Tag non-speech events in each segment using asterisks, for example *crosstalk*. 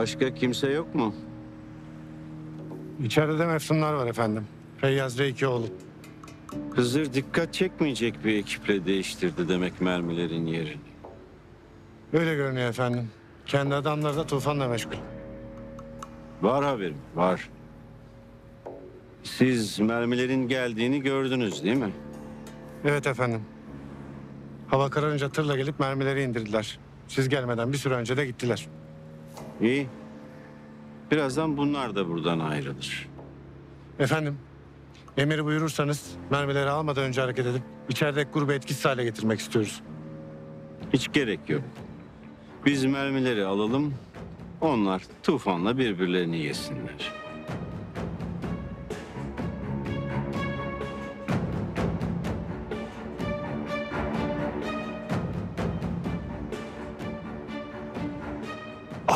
Başka kimse yok mu? İçeride de meftunlar var efendim. Feyyaz Reykioğlu. Hızır dikkat çekmeyecek bir ekiple değiştirdi demek mermilerin yerini. Öyle görünüyor efendim. Kendi adamları da tufanla meşgul. Var haberim, var. Siz mermilerin geldiğini gördünüz değil mi? Evet efendim. Hava kararınca tırla gelip mermileri indirdiler. Siz gelmeden bir süre önce de gittiler. İyi. Birazdan bunlar da buradan ayrılır. Efendim, emir buyurursanız mermileri almadan önce hareket edip içerideki grubu etkisiz hale getirmek istiyoruz. Hiç gerek yok. Biz mermileri alalım, onlar tufanla birbirlerini yesinler.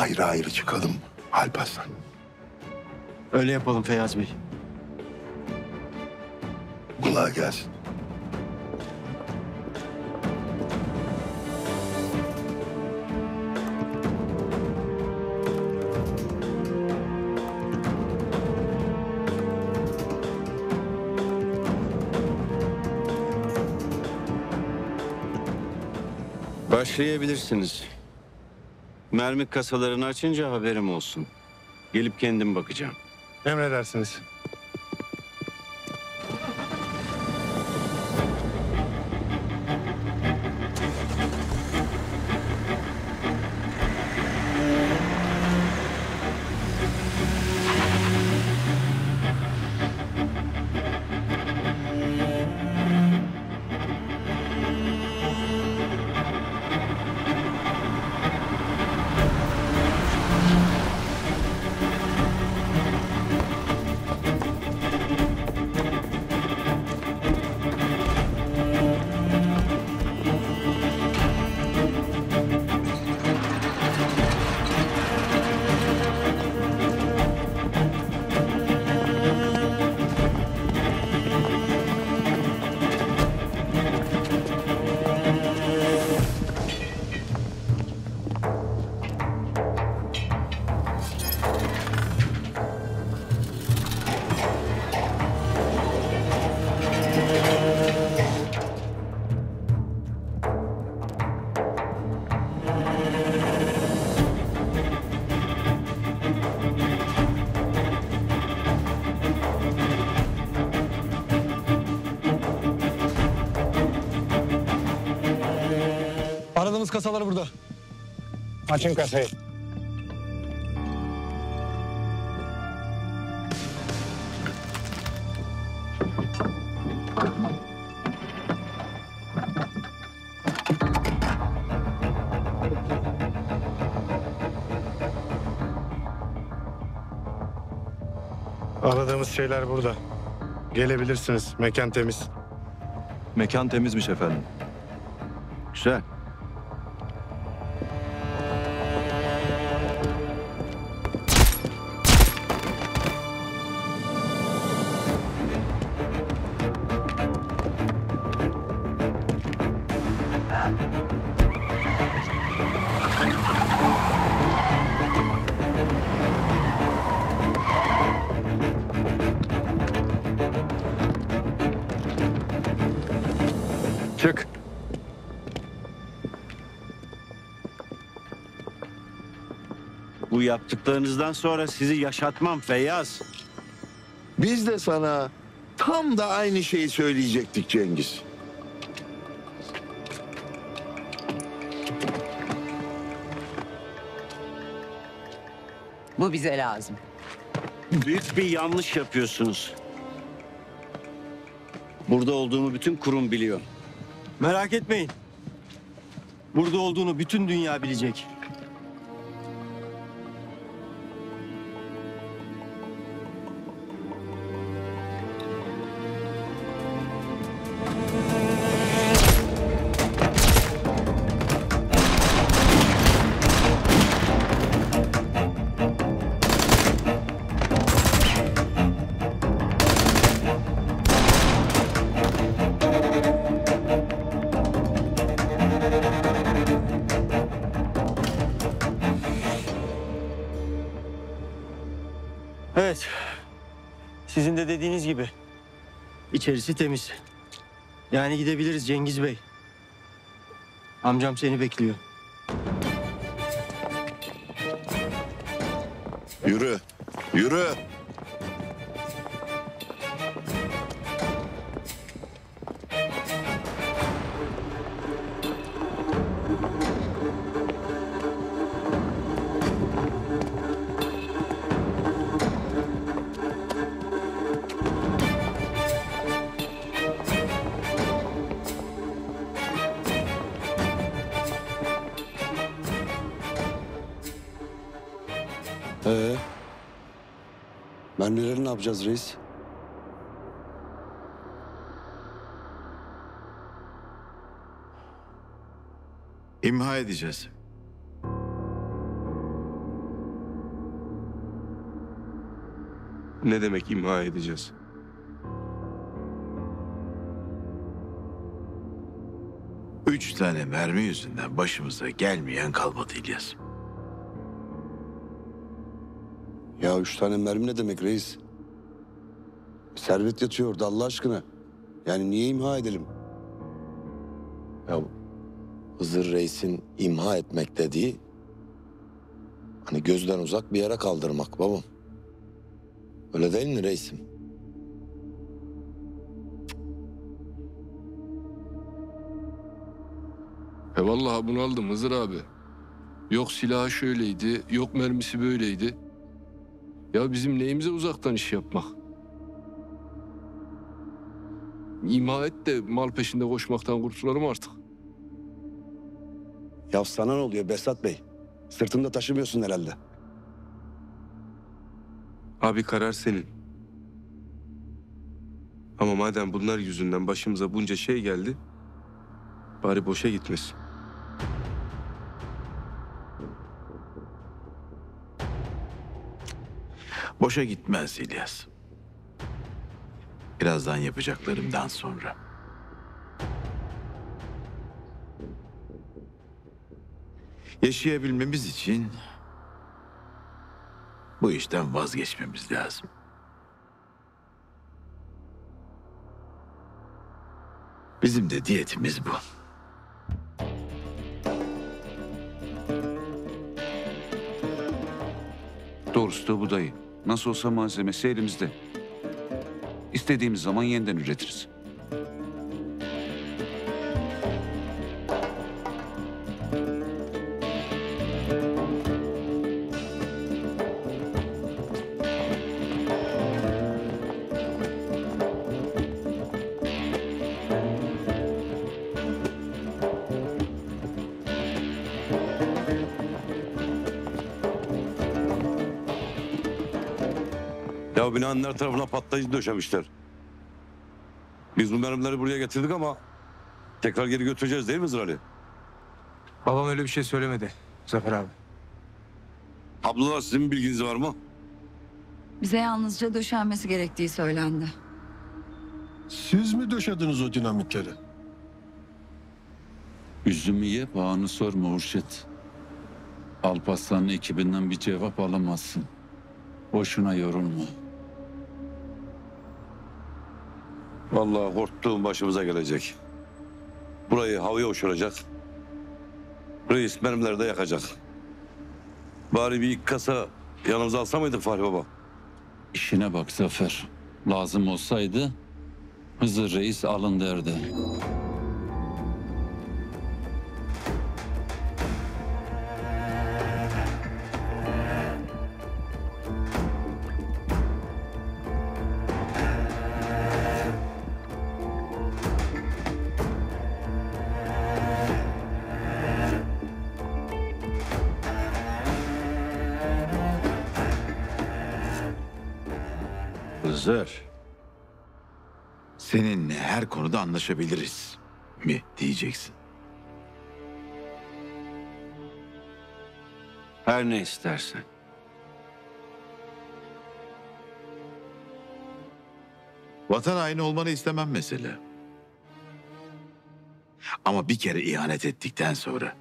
Ayrı ayrı çıkalım Alparslan. Öyle yapalım Feyyaz Bey. Kolay gelsin. Başlayabilirsiniz. Mermi kasalarını açınca haberim olsun. Gelip kendim bakacağım. Emredersiniz. Kasalar burada. Açın kasayı. Aradığımız şeyler burada. Gelebilirsiniz. Mekan temiz. Mekan temizmiş efendim. Güzel. Yaptıklarınızdan sonra sizi yaşatmam Feyyaz. Biz de sana tam da aynı şeyi söyleyecektik Cengiz. Bu bize lazım. Büyük bir yanlış yapıyorsunuz. Burada olduğumu bütün kurum biliyor. Merak etmeyin. Burada olduğunu bütün dünya bilecek. Dediğiniz gibi. İçerisi temiz. Yani gidebiliriz Cengiz Bey. Amcam seni bekliyor. Yürü. Yürü. Ne yapacağız reis? İmha edeceğiz. Ne demek imha edeceğiz? Üç tane mermi yüzünden başımıza gelmeyen kalmadı İlyas. Ya üç tane mermi ne demek reis? Servet yatıyor orada Allah aşkına. Yani niye imha edelim? Ya Hızır Reis'in imha etmek dediği hani gözden uzak bir yere kaldırmak babam. Öyle değil mi reisim? E vallahi bunaldım Hızır abi. Yok silahı şöyleydi, yok mermisi böyleydi. Ya bizim neyimize uzaktan iş yapmak? İma et de mal peşinde koşmaktan kurtulalım artık. Ya sana ne oluyor Besat Bey? Sırtında taşımıyorsun herhalde. Abi karar senin. Ama madem bunlar yüzünden başımıza bunca şey geldi, bari boşa gitmesin. Boşa gitmez İlyas. Birazdan yapacaklarımdan sonra. Yaşayabilmemiz için bu işten vazgeçmemiz lazım. Bizim de diyetimiz bu. Doğrusu da bu dayı. Nasıl olsa malzemesi elimizde. İstediğimiz zaman yeniden üretiriz. Ya binanın her tarafına patlayıcı döşemişler. Biz bu mermileri buraya getirdik ama tekrar geri götüreceğiz değil mi Zırali? Babam öyle bir şey söylemedi Zafer abi. Abdullah sizin bir bilginiz var mı? Bize yalnızca döşenmesi gerektiği söylendi. Siz mi döşediniz o dinamitleri? Üzümü ye, bağını sorma Urşit. Alparslan'ın ekibinden bir cevap alamazsın. Boşuna yorulma. Vallahi korktuğum başımıza gelecek. Burayı havaya uçuracak. Reis mermileri de yakacak. Bari bir kasa yanımıza alsa mıydık Fahri Baba? İşine bak Zafer. Lazım olsaydı Hızır Reis alın derdi. Anlaşabiliriz mi diyeceksin. Her ne istersen. Vatan haini olmanı istemem mesela. Ama bir kere ihanet ettikten sonra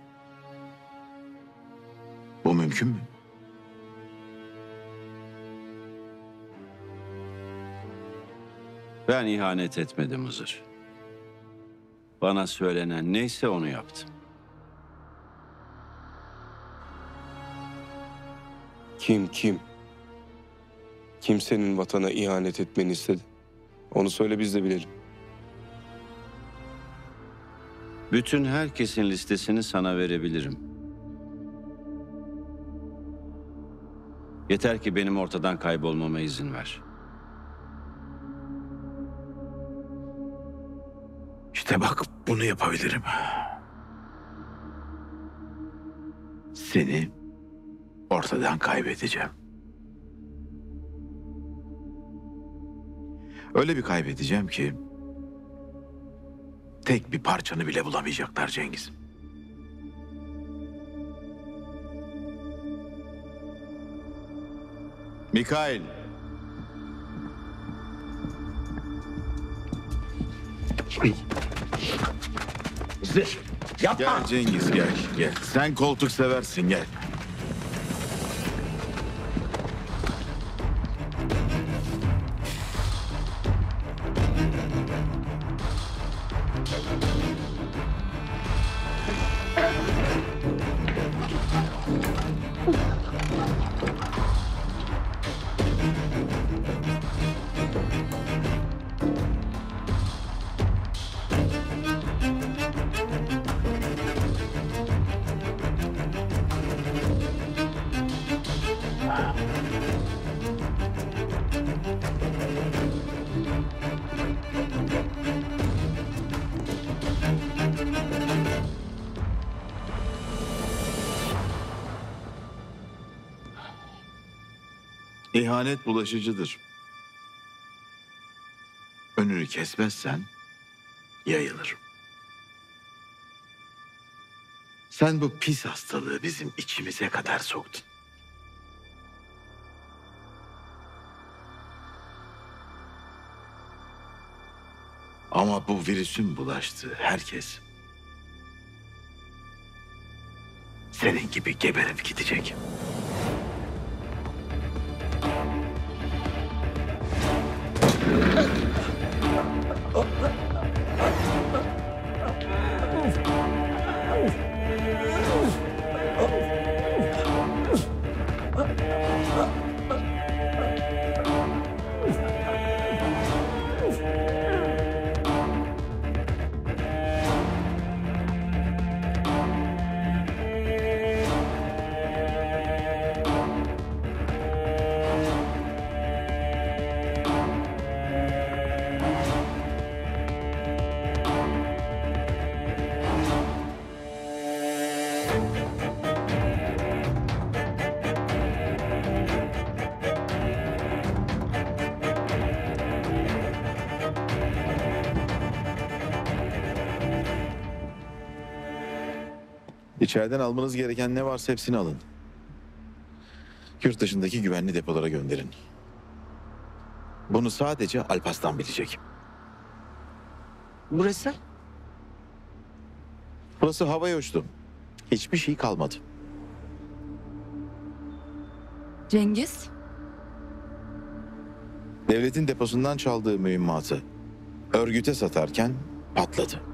bu mümkün mü? Ben ihanet etmedim Hızır. Bana söylenen neyse onu yaptım. Kim kim? Kim senin vatana ihanet etmeni istedi? Onu söyle biz de bilelim. Bütün herkesin listesini sana verebilirim. Yeter ki benim ortadan kaybolmama izin ver. İşte bak bunu yapabilirim. Seni ortadan kaybedeceğim. Öyle bir kaybedeceğim ki tek bir parçanı bile bulamayacaklar Cengiz. Mikail. Gel Cengiz gel gel. Sen koltuk seversin gel. İhanet bulaşıcıdır. Önünü kesmezsen yayılır. Sen bu pis hastalığı bizim içimize kadar soktun. Ama bu virüsün bulaştığı herkes senin gibi geberip gidecek. İçeriden almanız gereken ne varsa hepsini alın. Yurt dışındaki güvenli depolara gönderin. Bunu sadece Alpaslan bilecek. Burası? Burası havaya uçtu. Hiçbir şey kalmadı. Cengiz, Devletin deposundan çaldığı mühimmatı örgüte satarken patladı.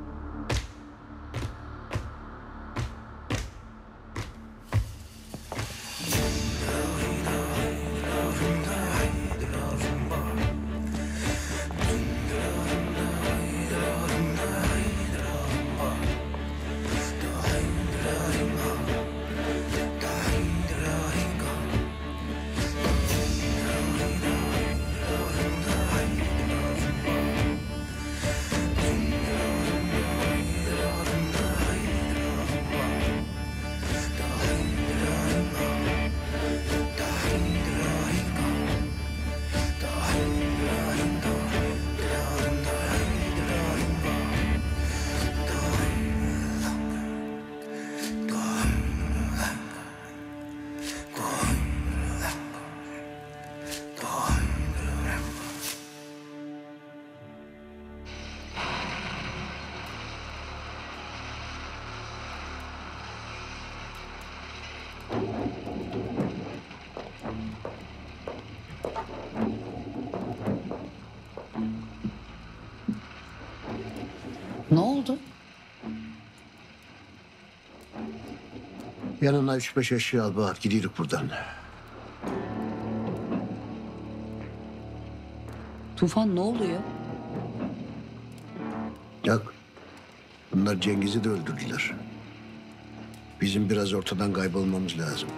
Yanına üç beş eşya al Bahar. Gidiyoruz buradan. Tufan ne oluyor? Yok. Bunlar Cengiz'i de öldürdüler. Bizim biraz ortadan kaybolmamız lazım.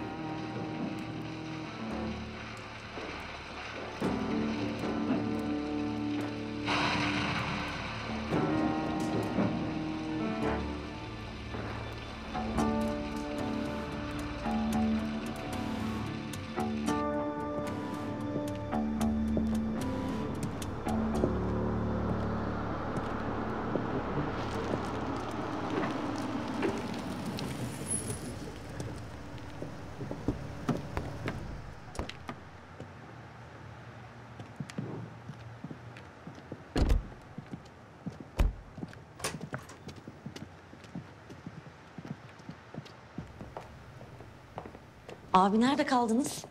Abi nerede kaldınız?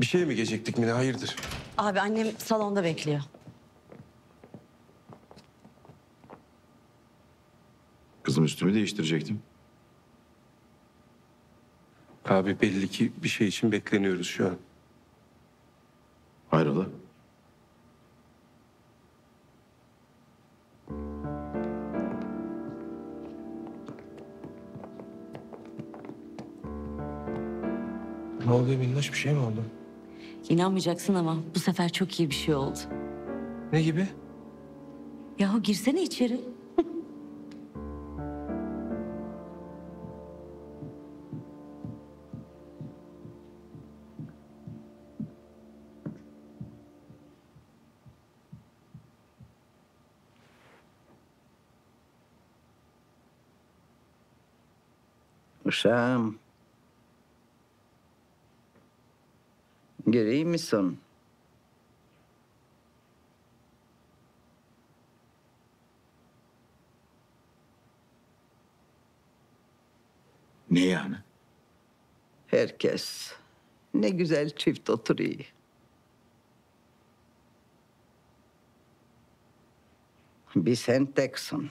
Bir şey mi geciktik Mine hayırdır? Abi annem salonda bekliyor. Kızım üstümü değiştirecektim. Abi belli ki bir şey için bekleniyoruz şu an. Oluyor Minnoş bir şey mi oldu? İnanmayacaksın ama bu sefer çok iyi bir şey oldu. Ne gibi? Yahu girsene içeri. Uşağım. Göreyim misin? Ne yani? Herkes. Ne güzel çift oturuyor. Bir sen teksin.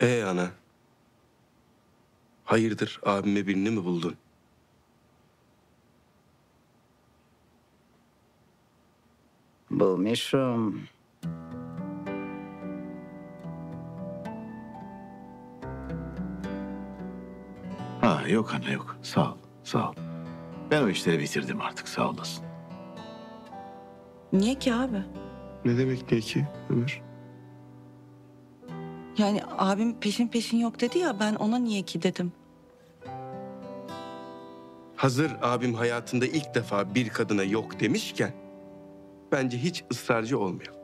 Ee ana. Hayırdır abime birini mi buldun? Bulmuşum. Ha yok ana yok. Sağ ol. Sağ ol. Ben o işleri bitirdim artık sağ olasın. Niye ki abi? Ne demek ne ki Ömer? Yani abim peşin peşin yok dedi ya ben ona niye ki dedim. Hazır abim hayatında ilk defa bir kadına yok demişken bence hiç ısrarcı olmuyor.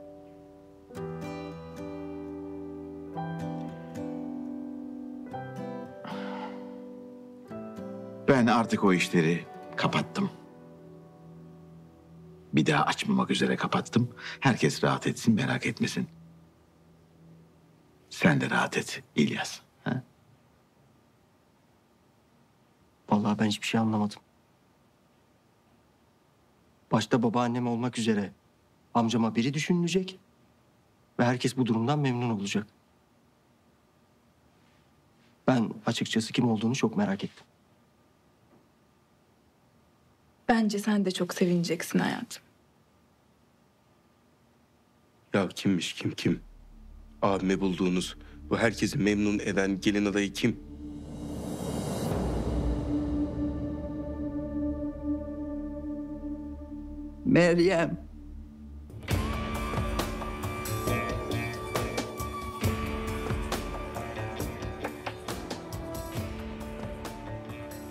Ben artık o işleri kapattım. Bir daha açmamak üzere kapattım. Herkes rahat etsin merak etmesin. Sen de rahat et İlyas. Ha? Vallahi ben hiçbir şey anlamadım. Başta babaannem olmak üzere amcama biri düşünülecek ve herkes bu durumdan memnun olacak. Ben açıkçası kim olduğunu çok merak ettim. Bence sen de çok sevineceksin hayatım. Ya kimmiş kim kim? Abime bulduğunuz bu herkesi memnun eden gelin adayı kim? Meryem.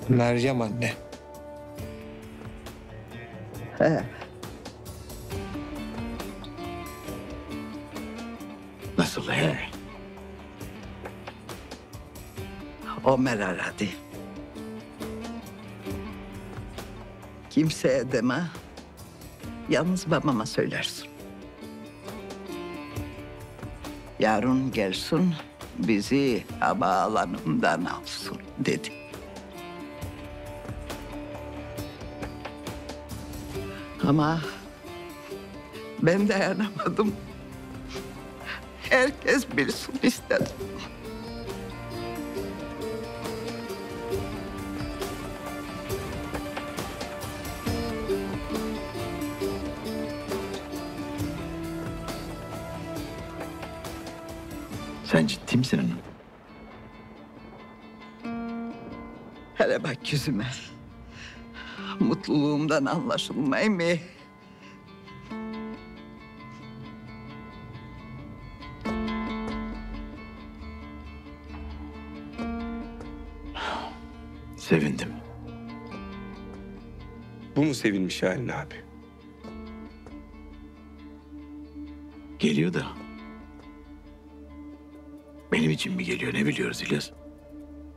Meryem anne. He. Nasıl he? Ömer aradı. Kimseye deme. Yalnız babama söylersin. Yarın gelsin bizi havaalanından alsın dedi. Ama Ben dayanamadım. Herkes bilsin istedim. Sen ciddi misin hanım? Hele bak yüzüme. Mutluluğumdan anlaşılmay mı? Sevindim. Bu mu sevinmiş halin abi? Geliyor da. İçin mi geliyor ne biliyoruz İlyas?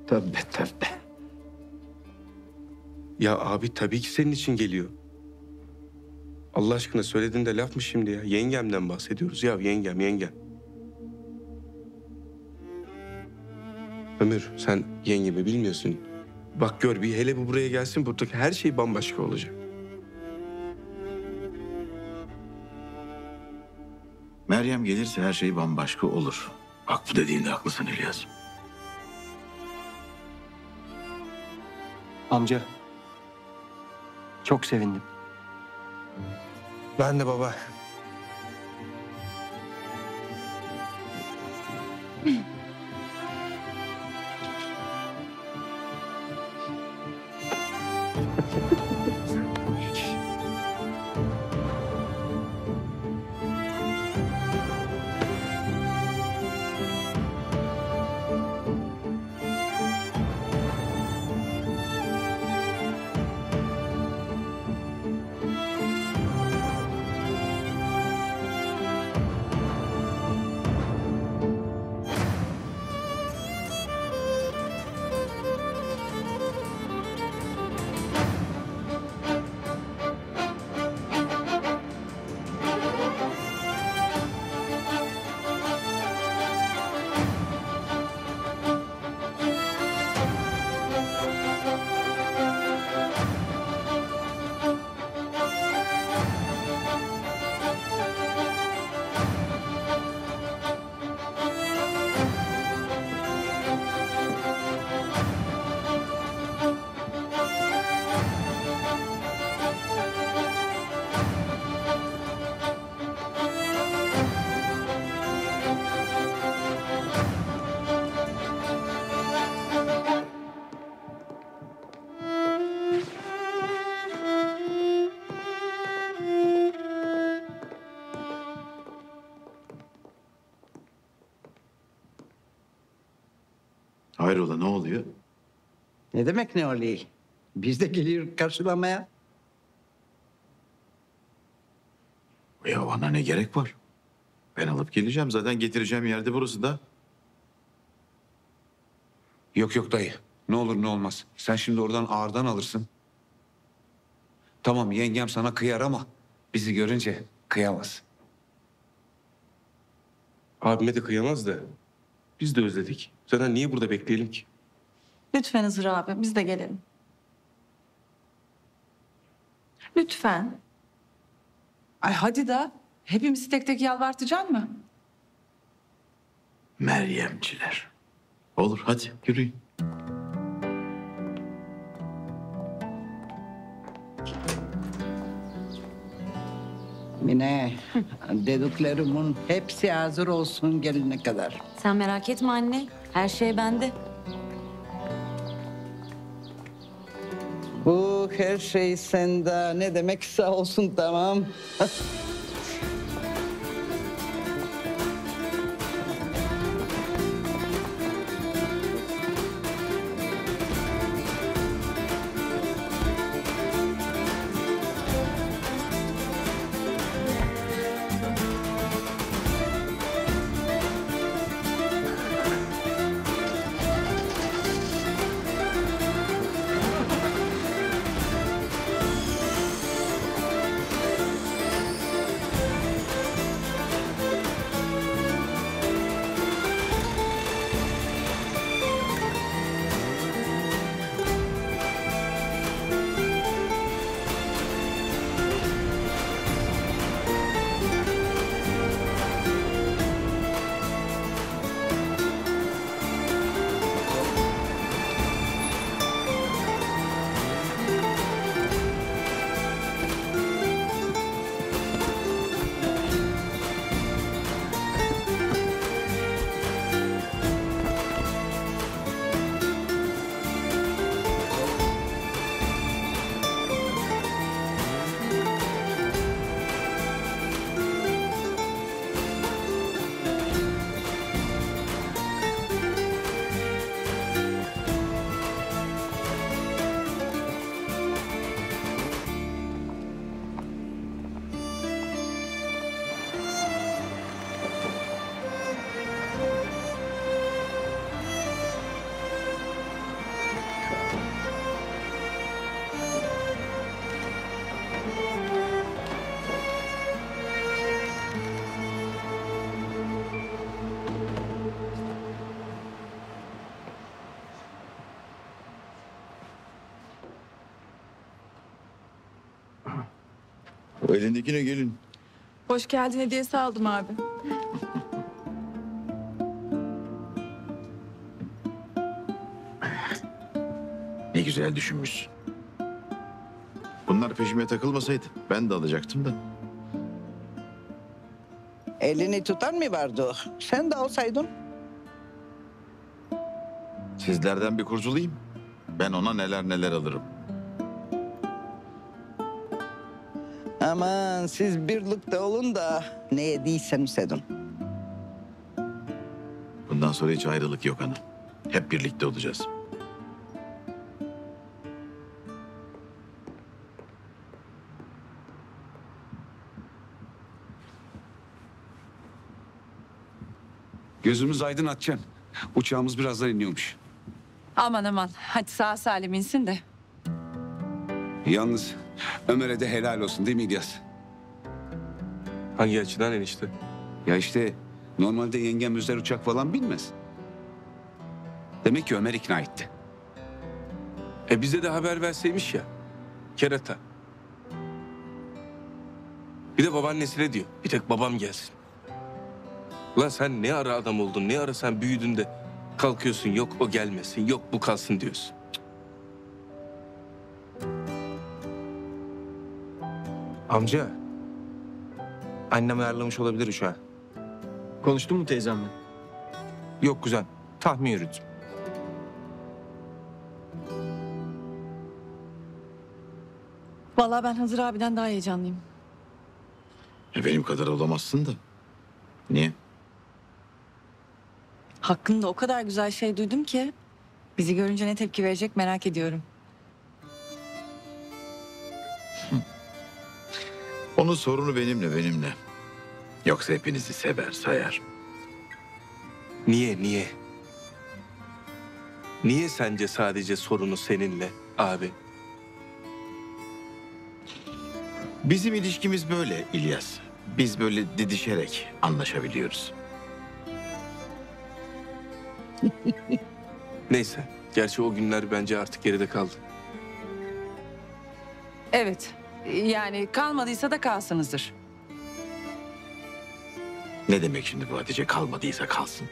Tövbe tövbe. Ya abi tabii ki senin için geliyor. Allah aşkına söylediğin de laf mı şimdi ya? Yengemden bahsediyoruz ya yengem yengem. Ömür sen yengemi bilmiyorsun. Bak gör bir hele bu buraya gelsin buradaki her şey bambaşka olacak. Meryem gelirse her şey bambaşka olur. Bu dediğinde haklısın İlyas. Amca. Çok sevindim. Ben de baba. Hayrola ne oluyor? Ne demek ne oluyor? Biz de geliyoruz karşılamaya. Ya bana ne gerek var? Ben alıp geleceğim. Zaten getireceğim yerde burası da. Yok yok dayı. Ne olur ne olmaz. Sen şimdi oradan ağırdan alırsın. Tamam yengem sana kıyar ama bizi görünce kıyamaz. Abime de kıyamaz da biz de özledik. Zaten niye burada bekleyelim ki? Lütfen Hızır abi biz de gelelim. Lütfen. Ay hadi da hepimizi tek tek yalvartacaksın mı? Meryemciler. Olur hadi yürüyün. Mine, *laughs* dediklerimin hepsi hazır olsun gelene kadar. Sen merak etme anne. Her şey bende. Bu her şey sende. Ne demek sağ olsun tamam. *laughs* O elindeki ne gelin? Hoş geldin hediyesi aldım abi. Ne güzel düşünmüşsün. Bunlar peşime takılmasaydı ben de alacaktım da. Elini tutan mı vardı? Sen de olsaydın. Sizlerden bir kurtulayım. Ben ona neler neler alırım. Aman siz birlikte olun da ne yediyseniz edin. Bundan sonra hiç ayrılık yok ana. Hep birlikte olacağız. Gözümüz aydın Atçen. Uçağımız birazdan iniyormuş. Aman aman hadi sağ salim insin de. Yalnız Ömer'e de helal olsun değil mi İlyas? Hangi açıdan enişte? Ya işte normalde yengem özel uçak falan bilmez. Demek ki Ömer ikna etti. E bize de haber verseymiş ya. Kerata. Bir de babaannesine diyor. Bir tek babam gelsin. Ulan sen ne ara adam oldun, ne ara sen büyüdün de kalkıyorsun yok o gelmesin, yok bu kalsın diyorsun. Amca. Annem ayarlamış olabilir şu an. Konuştun mu teyzemle? Yok kuzen. Tahmin yürüttüm. Vallahi ben Hazır abiden daha heyecanlıyım. E benim kadar olamazsın da. Niye? Hakkında o kadar güzel şey duydum ki. Bizi görünce ne tepki verecek merak ediyorum. Onun sorunu benimle benimle. Yoksa hepinizi sever sayar. Niye, niye? Niye sence sadece sorunu seninle abi? Bizim ilişkimiz böyle İlyas. Biz böyle didişerek anlaşabiliyoruz. *laughs* Neyse. Gerçi o günler bence artık geride kaldı. Evet. Yani kalmadıysa da kalsınızdır. Ne demek şimdi bu Hatice kalmadıysa kalsın.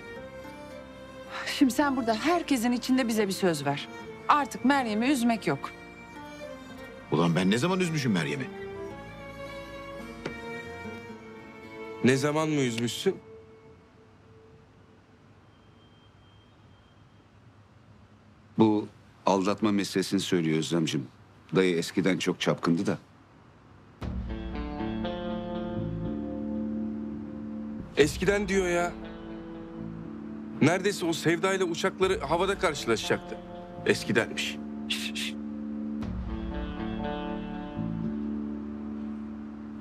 Şimdi sen burada herkesin içinde bize bir söz ver. Artık Meryem'i üzmek yok. Ulan ben ne zaman üzmüşüm Meryem'i? Ne zaman mı üzmüşsün? Bu aldatma meselesini söylüyor Özlemciğim. Dayı eskiden çok çapkındı da. Eskiden diyor ya. Neredeyse o sevdayla uçakları havada karşılaşacaktı. Eskidenmiş.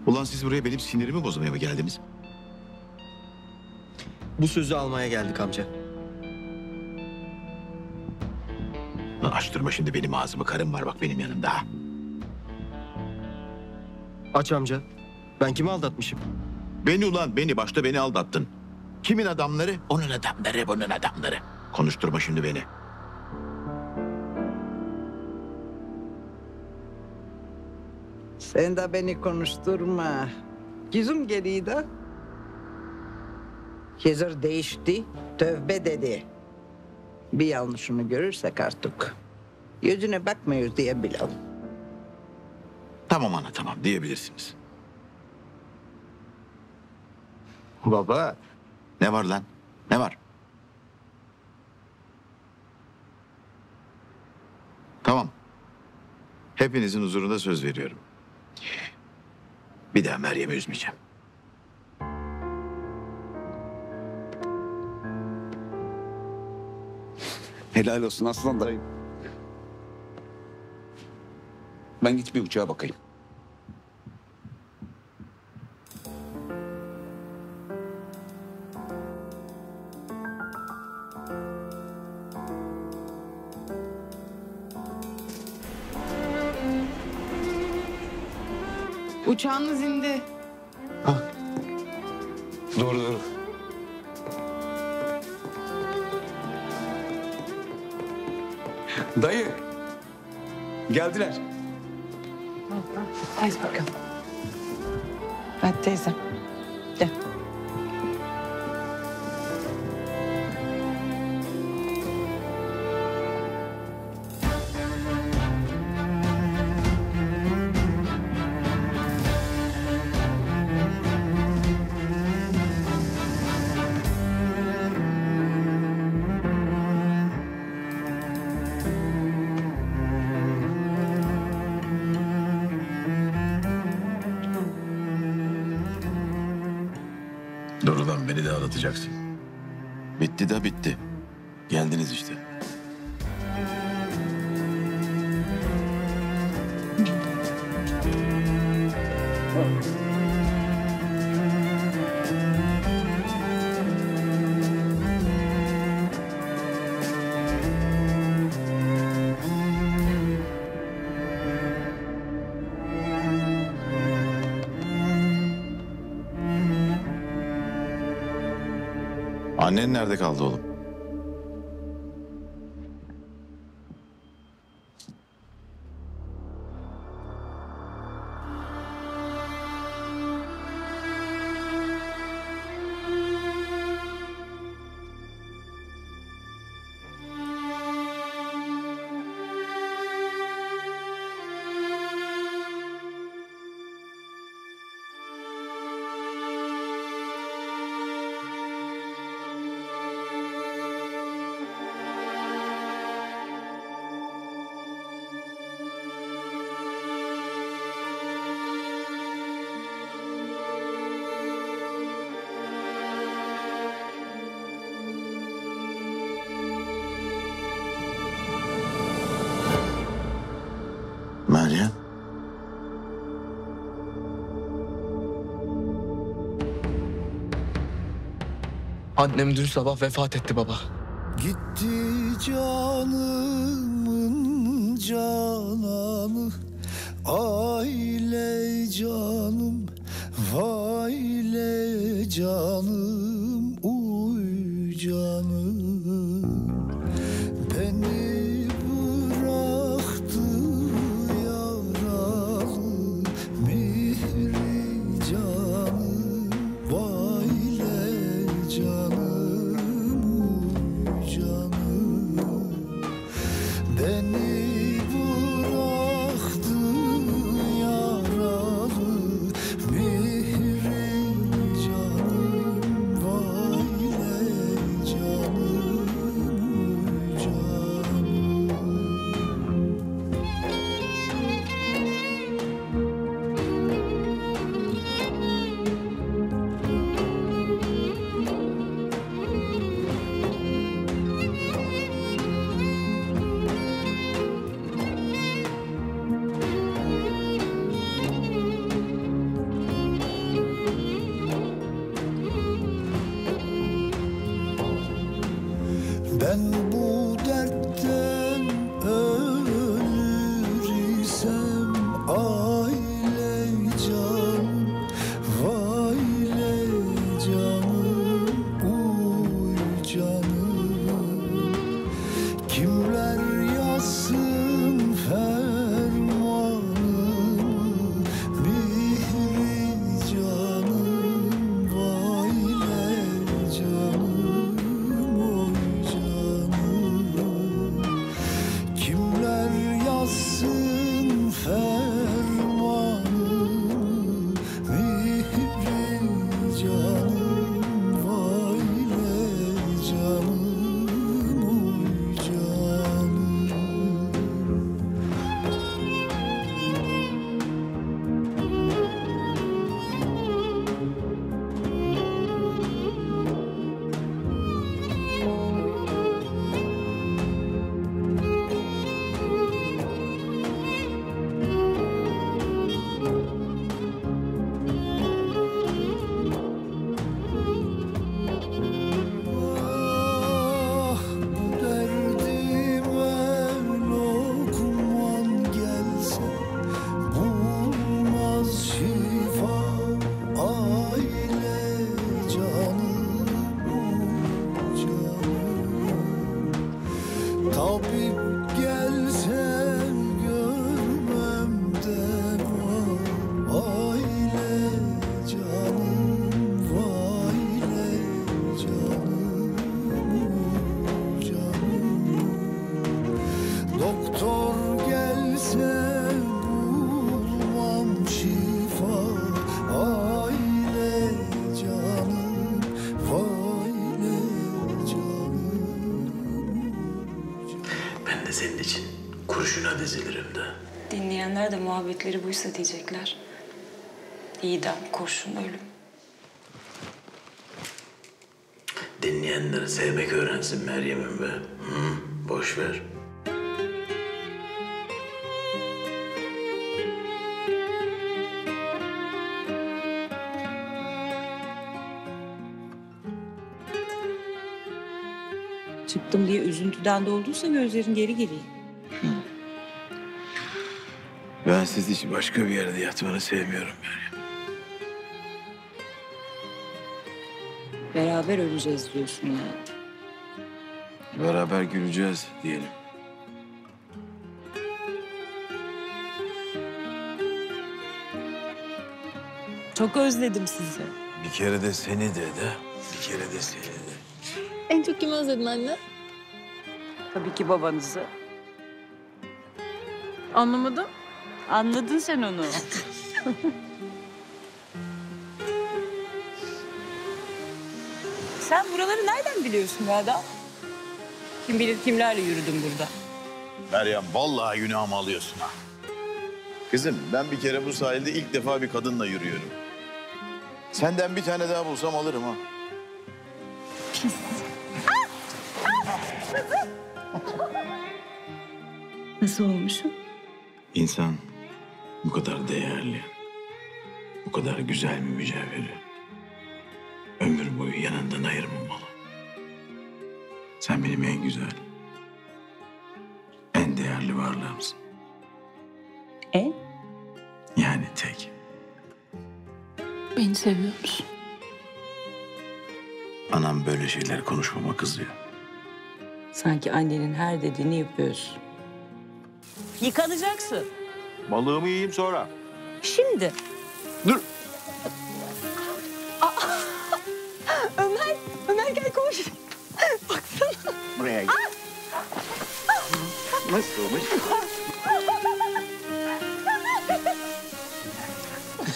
Ulan siz buraya benim sinirimi bozmaya mı geldiniz? Bu sözü almaya geldik amca. Lan açtırma şimdi benim ağzımı karım var bak benim yanımda. Aç amca. Ben kimi aldatmışım? Beni ulan beni başta beni aldattın. Kimin adamları? Onun adamları bunun adamları. Konuşturma şimdi beni. Sen de beni konuşturma. Yüzüm geliydi. Hezir değişti, tövbe dedi. Bir yanlışını görürsek artık yüzüne bakmıyoruz diye bilelim. Tamam ana tamam diyebilirsiniz. Baba. Ne var lan? Ne var? Tamam. Hepinizin huzurunda söz veriyorum. Bir daha Meryem'i üzmeyeceğim. Helal olsun aslan dayı. Ben git bir uçağa bakayım. Uçağınız indi. Ha. Ah. Doğru doğru. Dayı. Geldiler. Hadi bakalım. Hadi teyze. Gel. olacaksın. Bitti de bitti. Geldiniz işte. Annen nerede kaldı oğlum? Annem dün sabah vefat etti baba. Gitti canımın cananı Aile canım Vayle canım Dinleyenler de muhabbetleri buysa diyecekler. İdam, kurşun, ölüm. Dinleyenler sevmek öğrensin Meryem'im be. Hı, boş ver. Çıktım diye üzüntüden dolduysa gözlerin geri geliyor. Ben siz hiç başka bir yerde yatmanı sevmiyorum Meryem. Beraber öleceğiz diyorsun yani. Beraber güleceğiz diyelim. Çok özledim sizi. Bir kere de seni de de, bir kere de seni de. En çok kimi özledin anne? Tabii ki babanızı. Anlamadım. Anladın sen onu. sen buraları nereden biliyorsun be adam? Kim bilir kimlerle yürüdün burada. Meryem vallahi günahımı alıyorsun ha. Kızım ben bir kere bu sahilde ilk defa bir kadınla yürüyorum. Senden bir tane daha bulsam alırım ha. Nasıl olmuşum? İnsan bu kadar değerli, bu kadar güzel bir mücevheri ömür boyu yanından ayırmamalı. Sen benim en güzel, en değerli varlığımsın. En? Yani tek. Beni seviyor musun? Anam böyle şeyler konuşmama kızıyor. Sanki annenin her dediğini yapıyorsun. Yıkanacaksın. Balığımı yiyeyim sonra. Şimdi. Dur. Ömer, Ömer gel koş. Baksana. Buraya gel. Nasıl olmuş?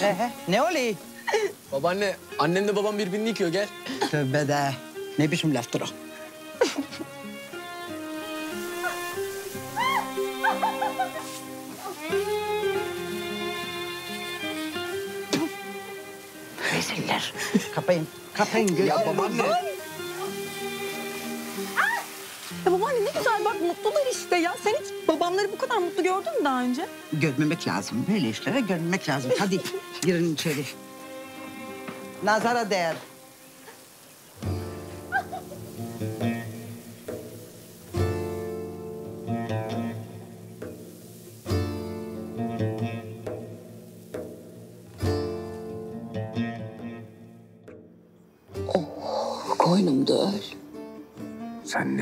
*laughs* ne oluyor? Babaanne, annemle babam birbirini yıkıyor gel. Tövbe de. Ne biçim laftır o? Kapayın. Kapayın. Göz Ya babaanne. Ya babaanne ne güzel bak mutlular işte ya. Sen hiç babamları bu kadar mutlu gördün mü daha önce? Görmemek lazım. Böyle işlere görmemek lazım. Hadi girin içeri. Nazara değer.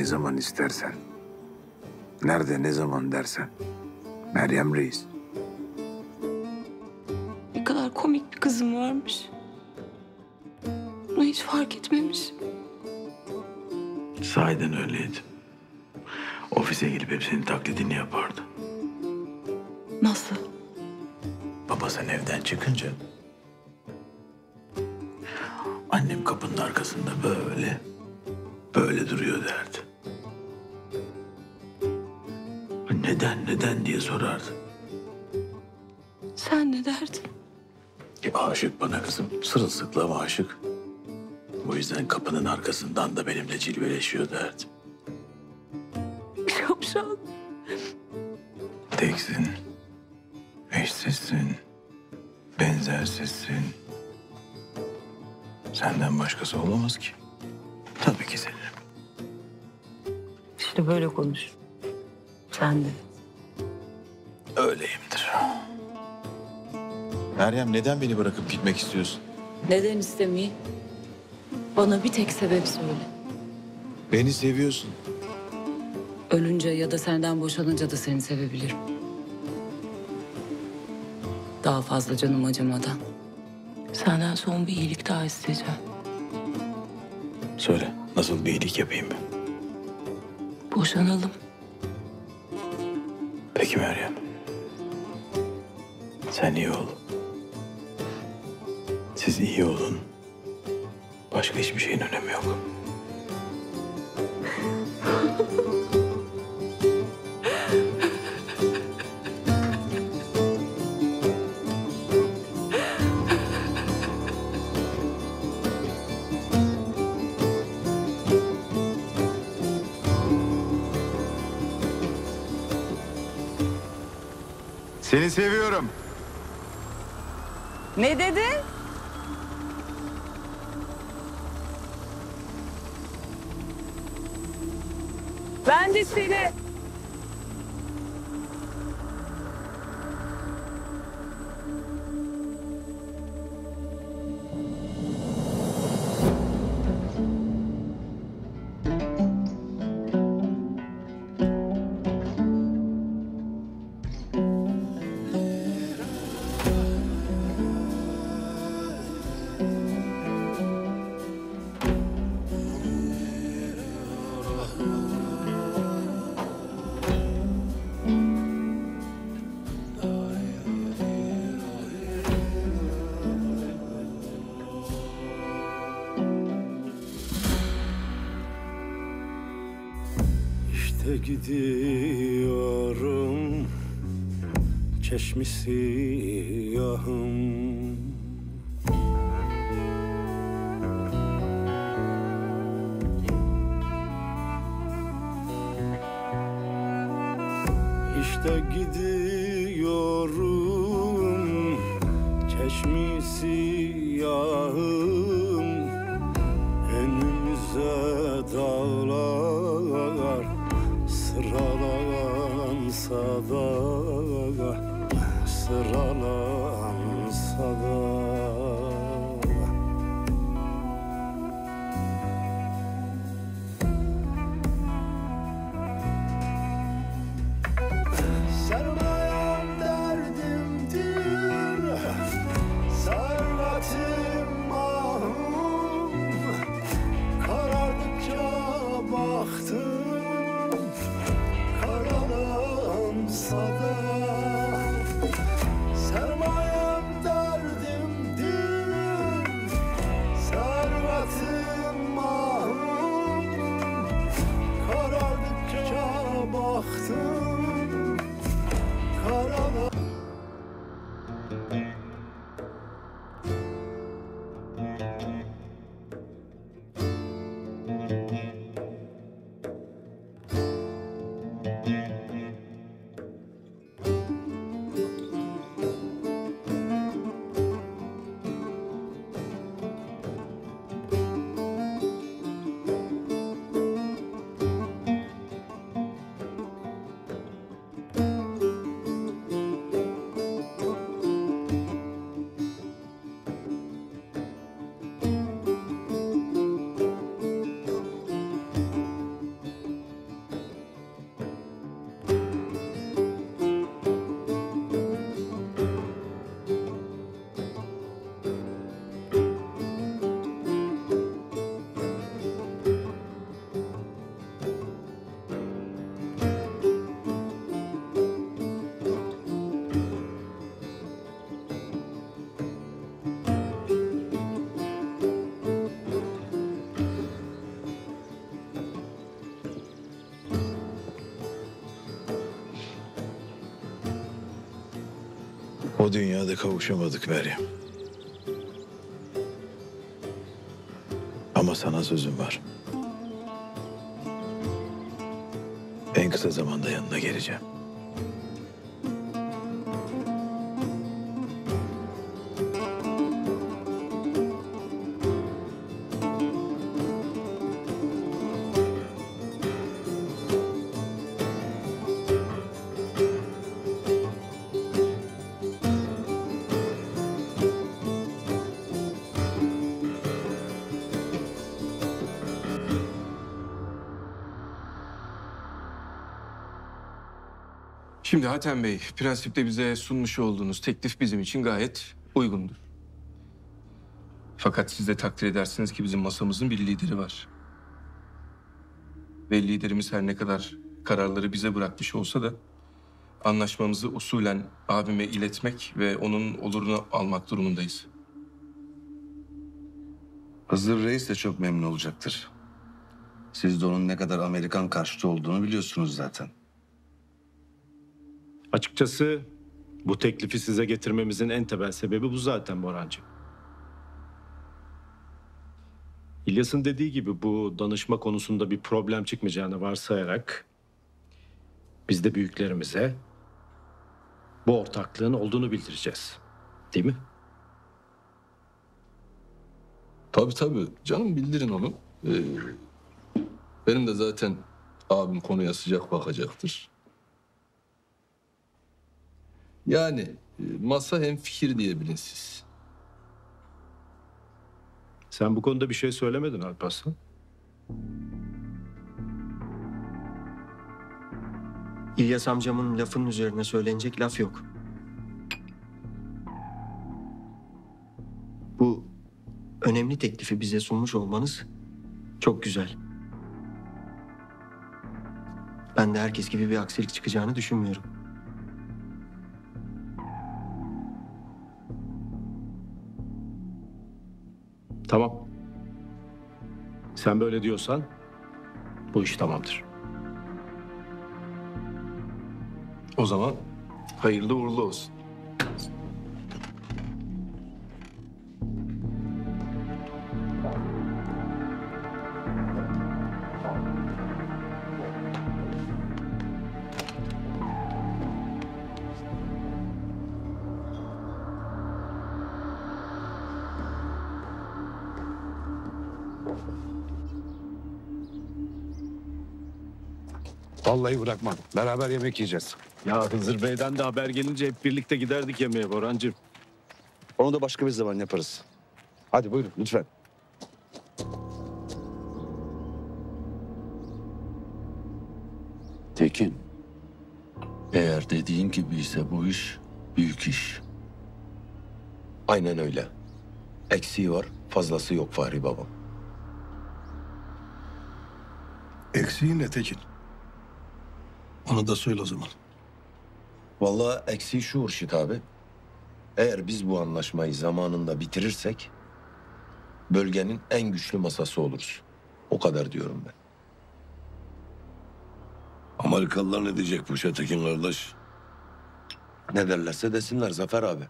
Zaman istersen, nerede ne zaman dersen. Meryem Reis. Ne kadar komik bir kızım varmış. Bunu hiç fark etmemiş. Sahiden öyleydi. Ofise gelip hepsinin taklidini yapardı. Nasıl? Baba sen evden çıkınca... Annem kapının arkasında böyle kızım, sırılsıklam aşık. O yüzden kapının arkasından da benimle cilveleşiyor derdi. Şapşal. Teksin, eşsizsin, benzersizsin. Senden başkası olamaz ki. Tabii ki senin. İşte böyle konuş. Sen de. Öyleyimdir. Meryem neden beni bırakıp gitmek istiyorsun? Neden istemeyeyim? Bana bir tek sebep söyle. Beni seviyorsun. Ölünce ya da senden boşanınca da seni sevebilirim. Daha fazla canım acımadan. Senden son bir iyilik daha isteyeceğim. Söyle nasıl bir iyilik yapayım ben? Boşanalım. Peki Meryem. Sen iyi ol. İyi olun. Başka hiçbir şeyin gidiyorum. Çeşmisi through. O dünyada kavuşamadık Meryem. Ama sana sözüm var. En kısa zamanda yanına geleceğim. Şimdi Hatem Bey, prensipte bize sunmuş olduğunuz teklif bizim için gayet uygundur. Fakat siz de takdir edersiniz ki bizim masamızın bir lideri var. Ve liderimiz her ne kadar kararları bize bırakmış olsa da anlaşmamızı usulen abime iletmek ve onun olurunu almak durumundayız. Hızır Reis de çok memnun olacaktır. Siz de onun ne kadar Amerikan karşıtı olduğunu biliyorsunuz zaten. Açıkçası bu teklifi size getirmemizin en temel sebebi bu zaten Borancığım. İlyas'ın dediği gibi bu danışma konusunda bir problem çıkmayacağını varsayarak biz de büyüklerimize Bu ortaklığın olduğunu bildireceğiz. Değil mi? Tabii tabii. Canım bildirin onu. Ee, benim de zaten abim konuya sıcak bakacaktır. Yani e, masa hem fikir diyebilin siz. Sen bu konuda bir şey söylemedin Alparslan. İlyas amcamın lafının üzerine söylenecek laf yok. Bu önemli teklifi bize sunmuş olmanız çok güzel. Ben de herkes gibi bir aksilik çıkacağını düşünmüyorum. Tamam. Sen böyle diyorsan bu iş tamamdır. O zaman hayırlı uğurlu olsun. Vallahi bırakmam. Beraber yemek yiyeceğiz. Ya Hızır Bey'den de haber gelince hep birlikte giderdik yemeğe Borancığım. Onu da başka bir zaman yaparız. Hadi buyurun lütfen. Tekin. Eğer dediğin gibi ise bu iş büyük iş. Aynen öyle. Eksiği var, fazlası yok Fahri babam. Eksiğin ne Tekin? Onu da söyle o zaman. Vallahi eksiği şu Hurşit abi. Eğer biz bu anlaşmayı zamanında bitirirsek bölgenin en güçlü masası oluruz. O kadar diyorum ben. Amerikalılar ne diyecek bu Şetekin kardeş? Ne derlerse desinler Zafer abi.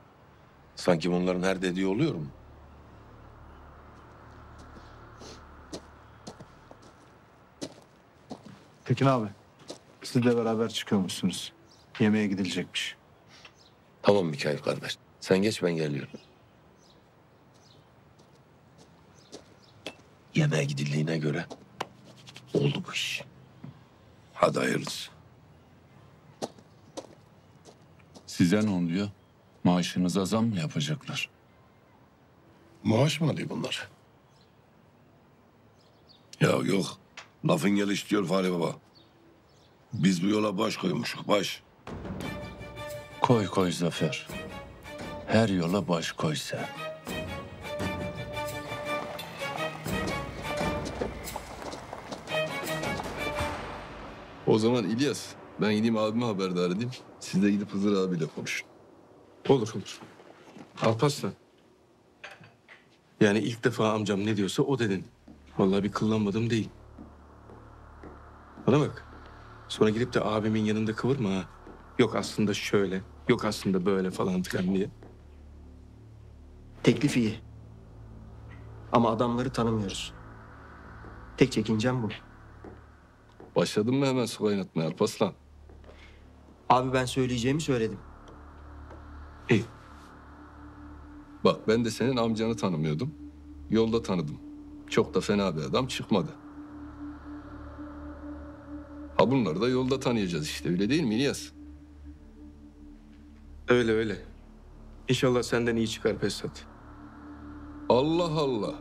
Sanki bunların her dediği oluyor mu? Tekin abi, sizle beraber çıkıyormuşsunuz. Yemeğe gidilecekmiş. Tamam Mikail kardeş. Sen geç ben geliyorum. Yemeğe gidildiğine göre oldu bu iş. Hadi hayırlısı. Size ne oluyor? Maaşınıza zam mı yapacaklar? Maaş mı alıyor bunlar? Ya yok. Lafın geliş diyor Fahri Baba. Biz bu yola baş koymuşuk baş. Koy koy Zafer. Her yola baş koy sen. O zaman İlyas ben gideyim abime haberdar edeyim. Siz de gidip Hızır abiyle konuşun. Olur olur. Alparslan. Yani ilk defa amcam ne diyorsa o dedin. Vallahi bir kıllanmadım değil. Bana bak. Sonra gidip de abimin yanında kıvırma ha. Yok aslında şöyle, yok aslında böyle falan filan diye. Teklif iyi. Ama adamları tanımıyoruz. Tek çekincem bu. Başladın mı hemen su kaynatmaya Alparslan? Abi ben söyleyeceğimi söyledim. İyi. Bak ben de senin amcanı tanımıyordum. Yolda tanıdım. Çok da fena bir adam çıkmadı. Ha bunları da yolda tanıyacağız işte öyle değil mi İlyas? Öyle öyle. İnşallah senden iyi çıkar Pestat. Allah Allah.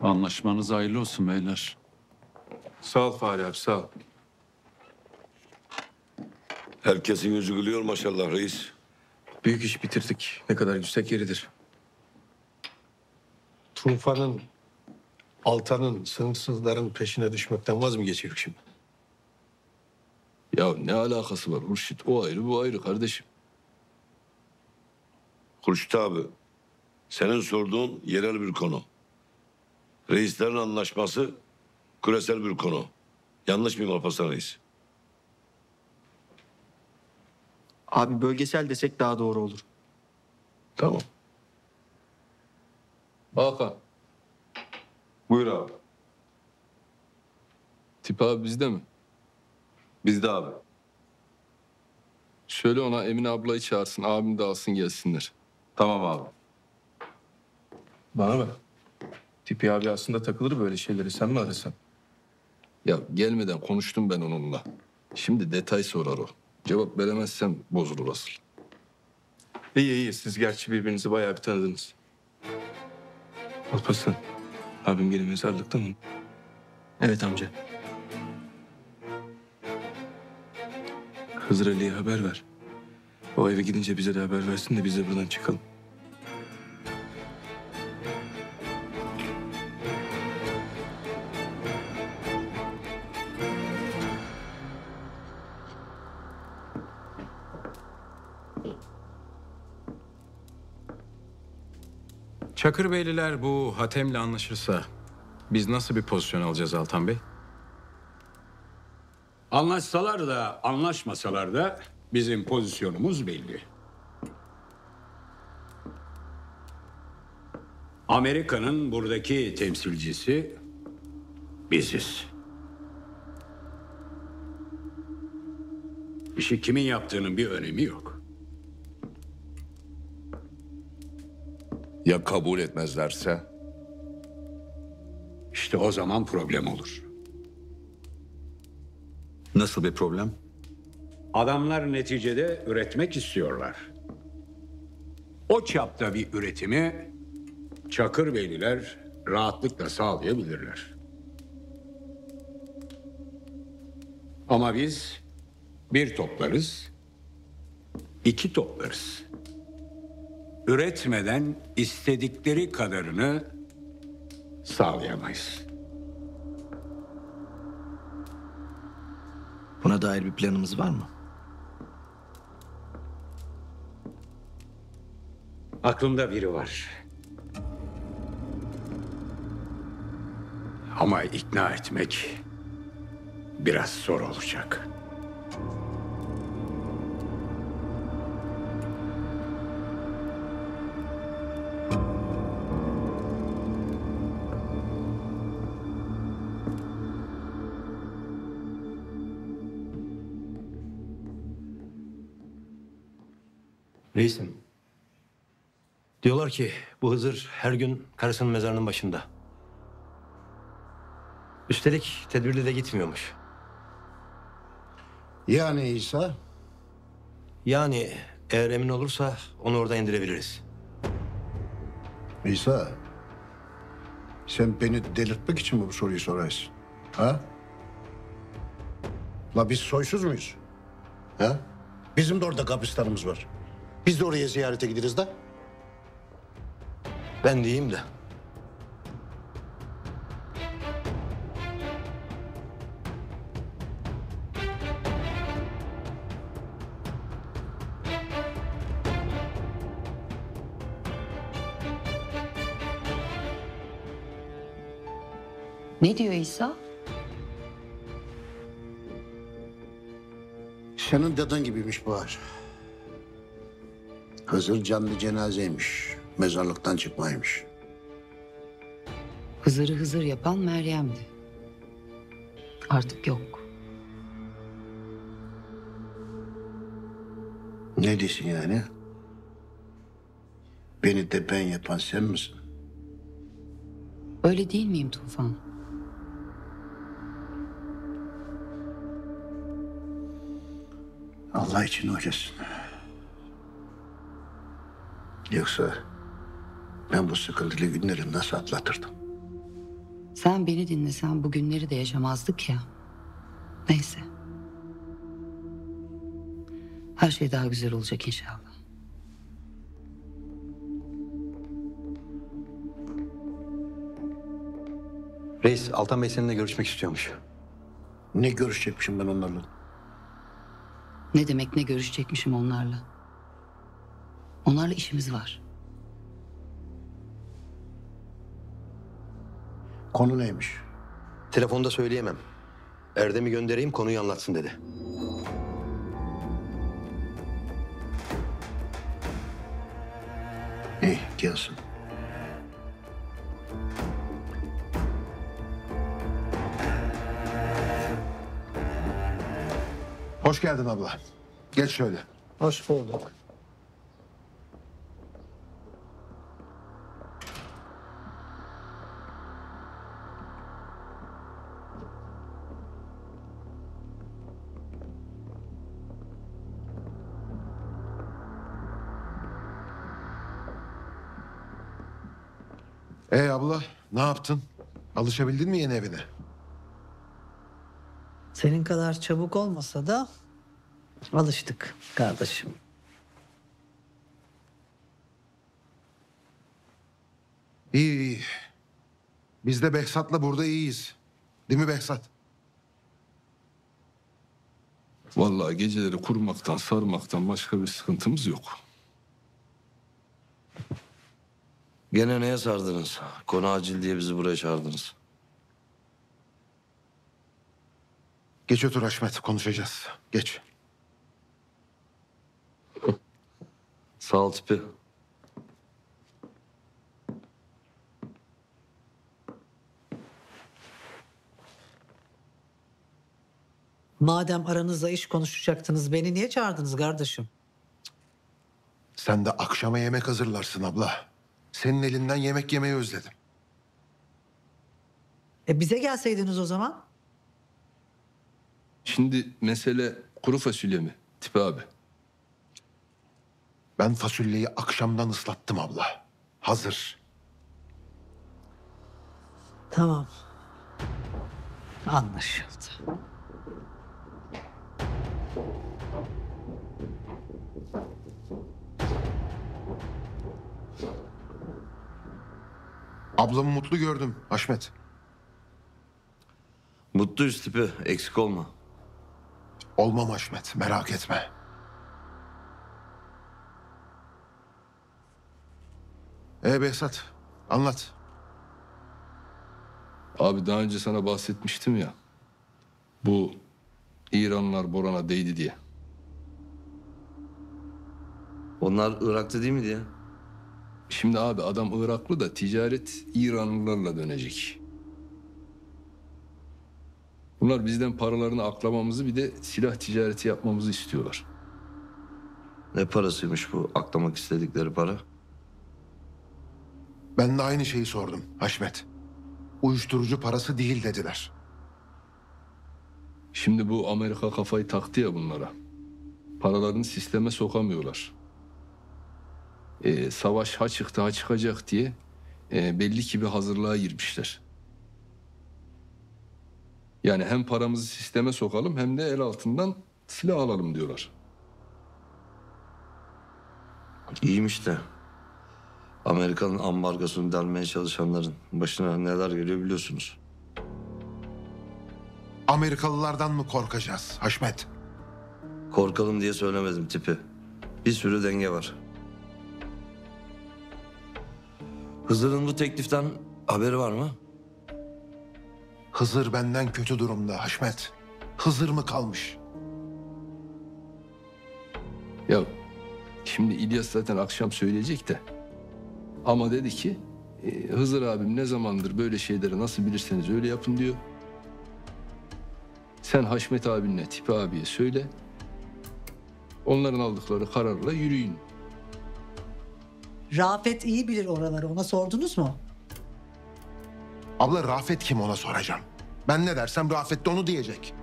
Anlaşmanız hayırlı olsun beyler. Sağ ol Fahri abi sağ ol. Herkesin yüzü gülüyor maşallah reis. Büyük iş bitirdik. Ne kadar yüksek yeridir. Tufan'ın, Altan'ın, sınırsızların peşine düşmekten vaz mı geçiyor şimdi? Ya ne alakası var Hurşit? O ayrı bu ayrı kardeşim. Hurşit abi, senin sorduğun yerel bir konu. Reislerin anlaşması küresel bir konu. Yanlış mıyım Alparslan Reis? Abi bölgesel desek daha doğru olur. Tamam. Hakan. Buyur abi. Tip abi bizde mi? Bizde abi. Söyle ona Emine ablayı çağırsın. Abim de alsın gelsinler. Tamam abi. Bana bak. Tipi abi aslında takılır böyle şeyleri. Sen mi arasan? Ya gelmeden konuştum ben onunla. Şimdi detay sorar o. Cevap veremezsem bozulur asıl. İyi iyi. Siz gerçi birbirinizi bayağı bir tanıdınız. Alparslan. Abim gene mezarlıkta mı? Evet amca. Hızır Ali'ye haber ver. O eve gidince bize de haber versin de biz de buradan çıkalım. Çakırbeyliler bu Hatem'le anlaşırsa biz nasıl bir pozisyon alacağız Altan Bey? Anlaşsalar da anlaşmasalar da bizim pozisyonumuz belli. Amerika'nın buradaki temsilcisi biziz. İşi kimin yaptığının bir önemi yok. Ya kabul etmezlerse? İşte o zaman problem olur. Nasıl bir problem? Adamlar neticede üretmek istiyorlar. O çapta bir üretimi Çakırbeyliler rahatlıkla sağlayabilirler. Ama biz bir toplarız, iki toplarız. Üretmeden istedikleri kadarını sağlayamayız. Buna dair bir planımız var mı? Aklımda biri var. Ama ikna etmek biraz zor olacak. Reisim. Diyorlar ki bu Hızır her gün karısının mezarının başında. Üstelik tedbirli de gitmiyormuş. Yani İsa? Yani eğer emin olursa onu orada indirebiliriz. İsa. Sen beni delirtmek için mi bu soruyu soruyorsun? Ha? La biz soysuz muyuz? Ha? Bizim de orada kabristanımız var. Biz de oraya ziyarete gideriz de. Ben diyeyim de. Ne diyor İsa? Senin deden gibiymiş Bahar. Hızır canlı cenazeymiş. Mezarlıktan çıkmaymış. Hızırı hızır yapan Meryem'di. Artık yok. Ne diyorsun yani? Beni de ben yapan sen misin? Öyle değil miyim Tufan? Allah için öylesin. Yoksa ben bu sıkıntılı günleri nasıl atlatırdım? Sen beni dinlesen bu günleri de yaşamazdık ya. Neyse. Her şey daha güzel olacak inşallah. Reis Altan Bey seninle görüşmek istiyormuş. Ne görüşecekmişim ben onlarla? Ne demek ne görüşecekmişim onlarla? Onlarla işimiz var. Konu neymiş? Telefonda söyleyemem. Erdem'i göndereyim konuyu anlatsın dedi. Gelsin. Hoş geldin abla. Geç şöyle. Hoş bulduk. Ne yaptın? Alışabildin mi yeni evine? Senin kadar çabuk olmasa da alıştık kardeşim. İyi iyi. Biz de Behzat'la burada iyiyiz. Değil mi Behzat? Vallahi geceleri kurmaktan, sarmaktan başka bir sıkıntımız yok. Gene neye sardınız? Konu acil diye bizi buraya çağırdınız. Geç otur Haşmet konuşacağız. Geç. *laughs* Sağ ol tipi. Madem aranızda iş konuşacaktınız beni niye çağırdınız kardeşim? Sen de akşama yemek hazırlarsın abla. Senin elinden yemek yemeyi özledim. E bize gelseydiniz o zaman. Şimdi mesele kuru fasulye mi Tipi abi? Ben fasulyeyi akşamdan ıslattım abla. Hazır. Tamam. Anlaşıldı. Ablamı mutlu gördüm Haşmet. Mutluyuz tipi. Eksik olma. Olmam Haşmet merak etme. Ee Behzat anlat. Abi daha önce sana bahsetmiştim ya. Bu İranlılar Boran'a değdi diye. Onlar Irak'ta değil mi diye? Şimdi abi adam Iraklı da ticaret İranlılarla dönecek. Bunlar bizden paralarını aklamamızı bir de silah ticareti yapmamızı istiyorlar. Ne parasıymış bu aklamak istedikleri para? Ben de aynı şeyi sordum Haşmet. Uyuşturucu parası değil dediler. Şimdi bu Amerika kafayı taktı ya bunlara. Paralarını sisteme sokamıyorlar. Ee, savaş ha çıktı ha çıkacak diye e, belli ki bir hazırlığa girmişler. Yani hem paramızı sisteme sokalım hem de el altından silah alalım diyorlar. İyiymiş de. Amerika'nın ambargosunu delmeye çalışanların başına neler geliyor biliyorsunuz. Amerikalılardan mı korkacağız Haşmet? Korkalım diye söylemedim tipi. Bir sürü denge var. Hızır'ın bu tekliften haberi var mı? Hızır benden kötü durumda Haşmet. Hızır mı kalmış? Ya şimdi İlyas zaten akşam söyleyecek de. Ama dedi ki e, Hızır abim ne zamandır böyle şeyleri nasıl bilirseniz öyle yapın diyor. Sen Haşmet abinle Tipi abiye söyle. Onların aldıkları kararla yürüyün. Rafet iyi bilir oraları ona sordunuz mu? Abla Rafet kim ona soracağım. Ben ne dersem Rafet de onu diyecek.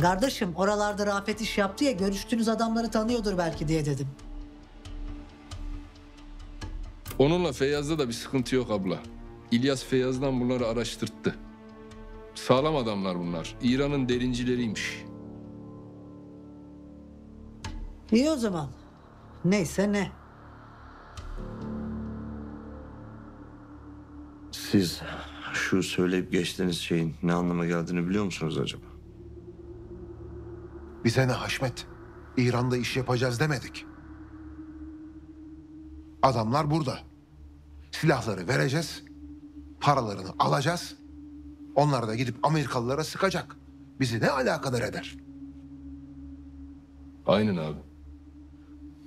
Kardeşim oralarda Rafet iş yaptı ya görüştüğünüz adamları tanıyordur belki diye dedim. Onunla Feyyaz'da da bir sıkıntı yok abla. İlyas Feyyaz'dan bunları araştırttı. Sağlam adamlar bunlar. İran'ın derincileriymiş. İyi o zaman. Neyse ne. Siz şu söyleyip geçtiğiniz şeyin ne anlama geldiğini biliyor musunuz acaba? Bize ne Haşmet? İran'da iş yapacağız demedik. Adamlar burada. Silahları vereceğiz. Paralarını alacağız. Onlar da gidip Amerikalılara sıkacak. Bizi ne alakadar eder? Aynen abi.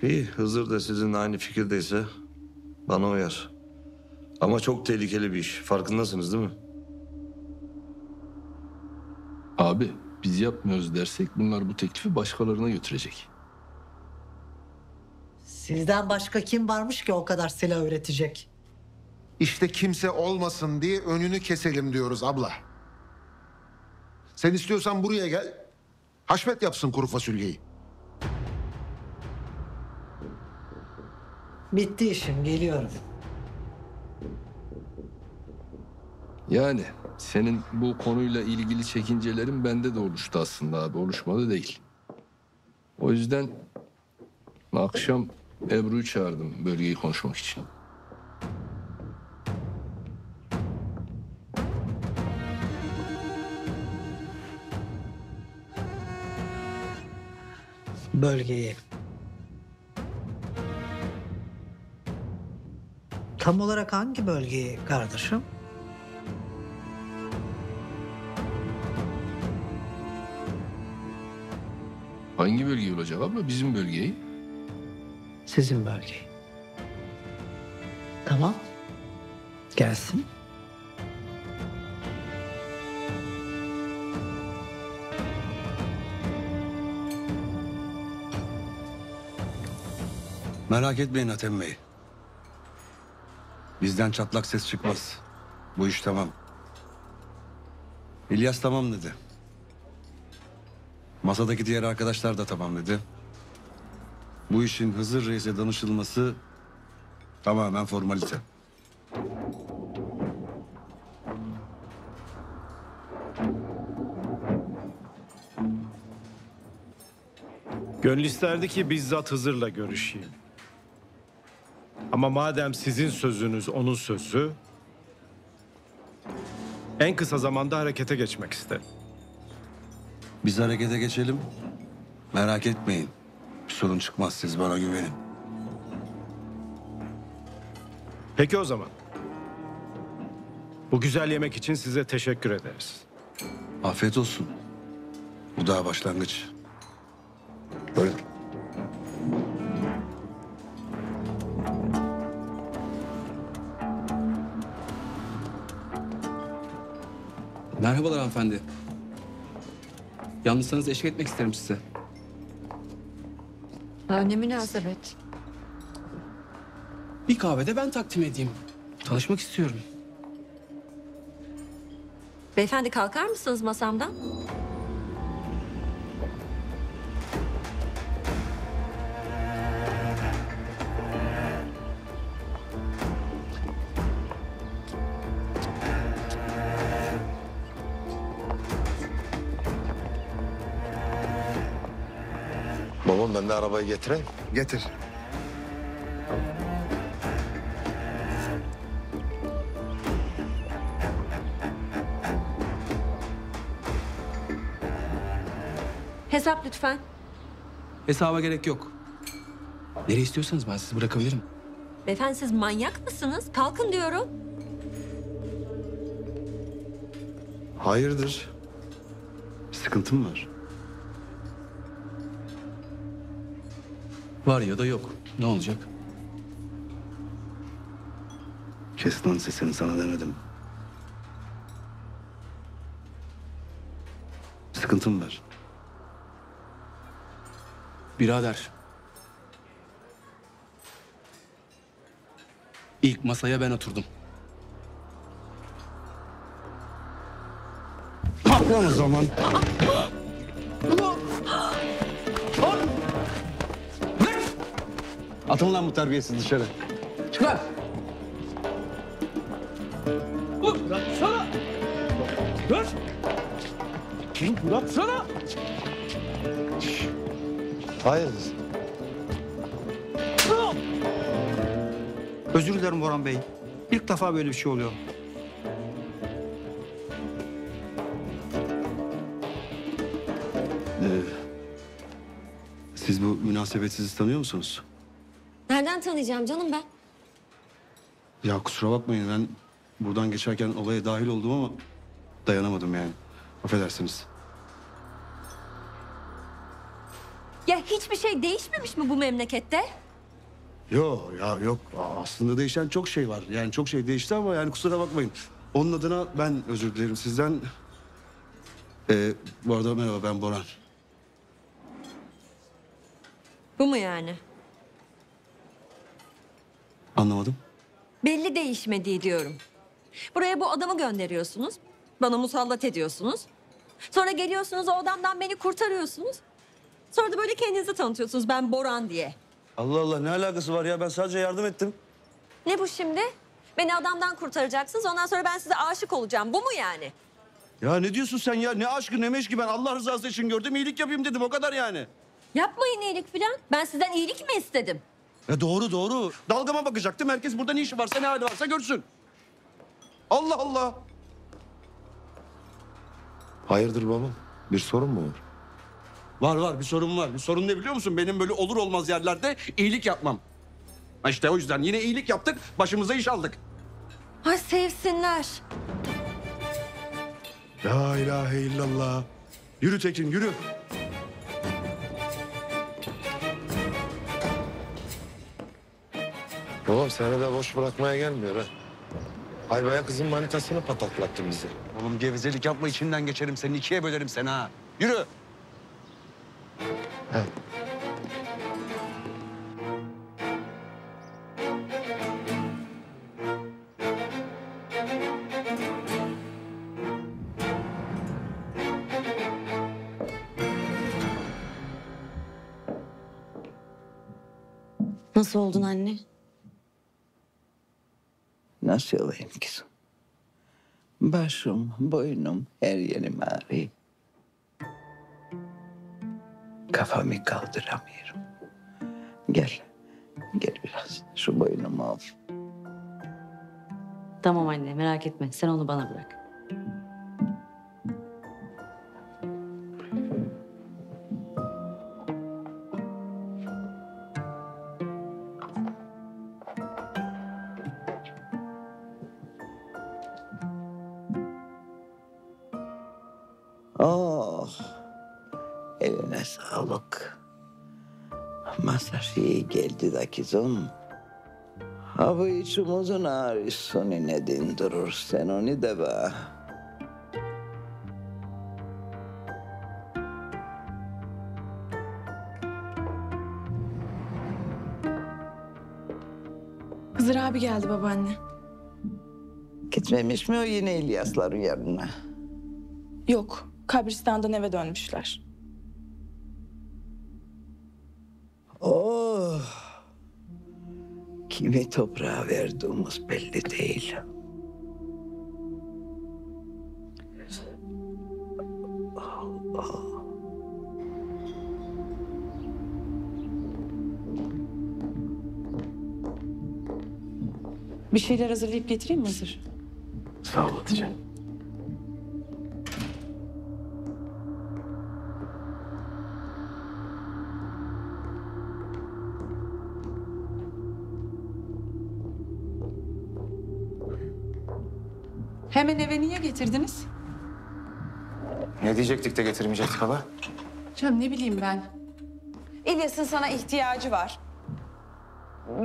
İyi, Hızır da sizinle aynı fikirdeyse bana uyar. Ama çok tehlikeli bir iş. Farkındasınız değil mi? Abi biz yapmıyoruz dersek bunlar bu teklifi başkalarına götürecek. Sizden başka kim varmış ki o kadar silah üretecek? İşte kimse olmasın diye önünü keselim diyoruz abla. Sen istiyorsan buraya gel. Haşmet yapsın kuru fasulyeyi. Bitti işim geliyorum. Yani senin bu konuyla ilgili çekincelerin bende de oluştu aslında abi. Oluşmadı değil. O yüzden akşam Ebru'yu çağırdım bölgeyi konuşmak için. Bölgeyi. Tam olarak hangi bölgeyi kardeşim? Hangi bölgeyi olacak abla? Bizim bölgeyi. Sizin bölgeyi. Tamam. Gelsin. Merak etmeyin Hatem Bey. Bizden çatlak ses çıkmaz. Bu iş tamam. İlyas tamam dedi. Masadaki diğer arkadaşlar da tamam dedi. Bu işin Hızır Reis'e danışılması tamamen formalite. Gönül isterdi ki bizzat Hızır'la görüşeyim. Ama madem sizin sözünüz onun sözü... ...en kısa zamanda harekete geçmek isterim. Biz harekete geçelim. Merak etmeyin. Bir sorun çıkmaz siz bana güvenin. Peki o zaman. Bu güzel yemek için size teşekkür ederiz. Afiyet olsun. Bu daha başlangıç. Buyurun. Merhabalar hanımefendi. Yalnızsanız eşlik etmek isterim size. Ha, ne münasebet. Bir kahvede ben takdim edeyim. Tanışmak istiyorum. Beyefendi kalkar mısınız masamdan? Babam ben de arabayı getireyim. Getir. Hesap lütfen. Hesaba gerek yok. Nereye istiyorsanız ben sizi bırakabilirim. Beyefendi siz manyak mısınız? Kalkın diyorum. Hayırdır? Bir sıkıntın var. Var ya da yok. Ne olacak? Kes lan sesini sana demedim. Sıkıntın var. Birader. İlk masaya ben oturdum. Kalk lan o zaman. *laughs* Atın lan bu terbiyesiz dışarı. Çıkar. Bıraksana. Dur. Bıraksana. Hayırdır? Özür dilerim Boran Bey. İlk defa böyle bir şey oluyor. Ee, siz bu münasebetsizi tanıyor musunuz? Tanıyacağım canım ben? Ya kusura bakmayın ben buradan geçerken olaya dahil oldum ama dayanamadım yani. Affedersiniz. Ya hiçbir şey değişmemiş mi bu memlekette? Yok ya yok. Aslında değişen çok şey var. Yani çok şey değişti ama yani kusura bakmayın. Onun adına ben özür dilerim sizden. Ee, bu arada merhaba ben Boran. Bu mu yani? Anlamadım. Belli değişmediği diyorum. Buraya bu adamı gönderiyorsunuz. Bana musallat ediyorsunuz. Sonra geliyorsunuz o adamdan beni kurtarıyorsunuz. Sonra da böyle kendinizi tanıtıyorsunuz ben Boran diye. Allah Allah ne alakası var ya ben sadece yardım ettim. Ne bu şimdi? Beni adamdan kurtaracaksınız ondan sonra ben size aşık olacağım. Bu mu yani? Ya ne diyorsun sen ya? Ne aşkı ne meşki ben Allah rızası için gördüm iyilik yapayım dedim o kadar yani. Yapmayın iyilik falan. Ben sizden iyilik mi istedim? Ya doğru doğru. Dalgama bakacaktım. Herkes burada ne işi varsa ne hali varsa görsün. Allah Allah. Hayırdır babam? Bir sorun mu var? Var var bir sorun var. Bir sorun ne biliyor musun? Benim böyle olur olmaz yerlerde iyilik yapmam. Ha İşte o yüzden yine iyilik yaptık. Başımıza iş aldık. Ay sevsinler. La ilahe illallah. Yürü Tekin yürü. Babam seni de boş bırakmaya gelmiyor ha. Ayvaya kızın manitasını patatlattı bizi. Oğlum gevezelik yapma içinden geçerim seni. ikiye bölerim seni ha. Yürü. Nasıl oldun anne? Kızım? Başım, boynum, her yerim ağrıyor. Kafamı kaldıramıyorum. Gel, gel biraz şu boynumu al. Tamam anne merak etme sen onu bana bırak. İyi geldi de kızım. Ha bu içimizin ağrısı ne dindirir sen onu da be. Hızır abi geldi babaanne. Gitmemiş mi o yine İlyasların yanına? Yok, kabristandan eve dönmüşler. Kimi toprağa verdiğimiz belli değil. Bir şeyler hazırlayıp getireyim mi Hızır? Sağ ol Hatice. Hemen eve niye getirdiniz? Ne diyecektik de getirmeyecektik hala? Canım ne bileyim ben. İlyas'ın sana ihtiyacı var.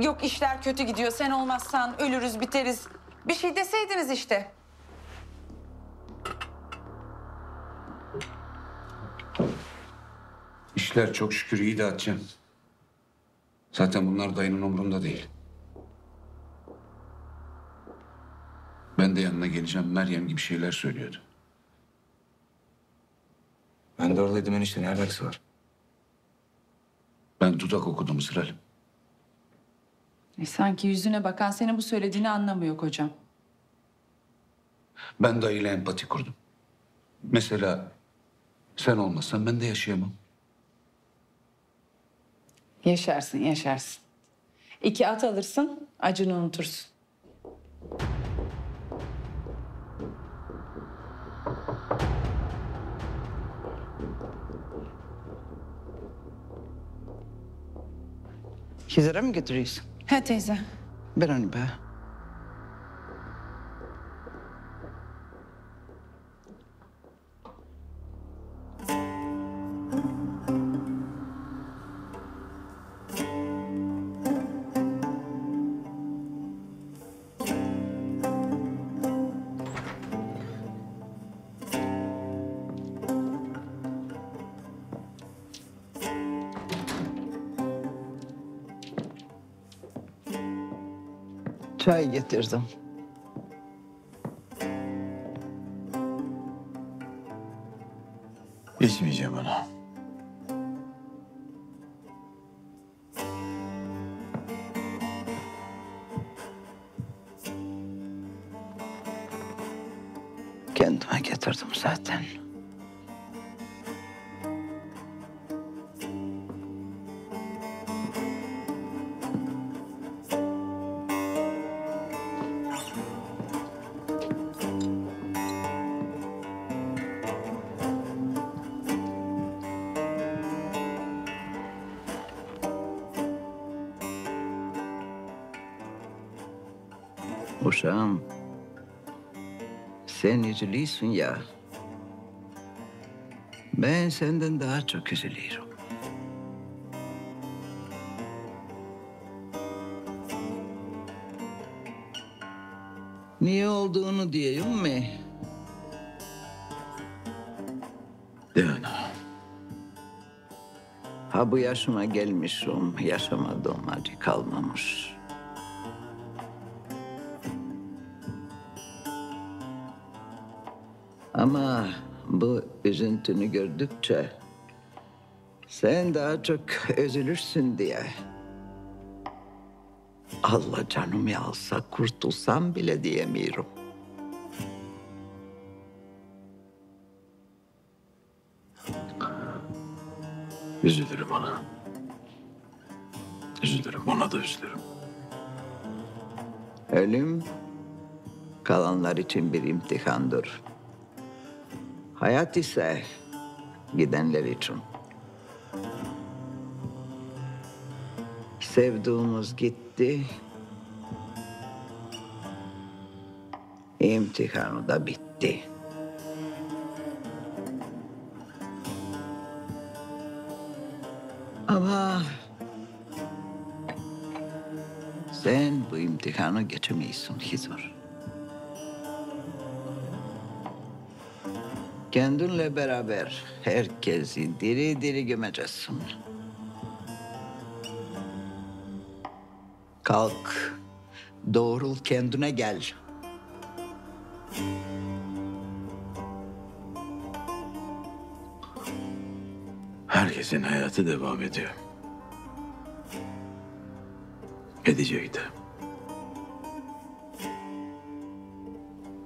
Yok işler kötü gidiyor. Sen olmazsan ölürüz biteriz. Bir şey deseydiniz işte. İşler çok şükür iyi de Hatice'm. Zaten bunlar dayının umurunda değil. Ben de yanına geleceğim. Meryem gibi şeyler söylüyordu. Ben de oradaydım enişte ne alakası var? Ben dudak okudum Israel. E, sanki yüzüne bakan senin bu söylediğini anlamıyor kocam. Ben dayıyla empati kurdum. Mesela sen olmasan ben de yaşayamam. Yaşarsın, yaşarsın. İki at alırsın, acını unutursun. Hizara mı götürüyorsun? He teyze. Ver onu be. Getirdim. İçmeyeceğim ana. Üzülüyorsun ya. Ben senden daha çok üzülüyorum. Niye olduğunu diyeyim mi? De ana. Ha bu yaşıma gelmişim, yaşamadığım acı kalmamış. Üzüntünü gördükçe sen daha çok üzülürsün diye. Allah canımı alsa kurtulsam bile diyemiyorum. Üzülürüm ana. Üzülürüm, ona da üzülürüm. Ölüm kalanlar için bir imtihandır. Hayat ise gidenler için. Sevduğumuz gitti. İmtihanı da bitti. Ama sen bu imtihanı geçemiyorsun Hizur. Kendinle beraber herkesi diri diri gömeceksin. Kalk, doğrul kendine gel. Herkesin hayatı devam ediyor. Edecek de.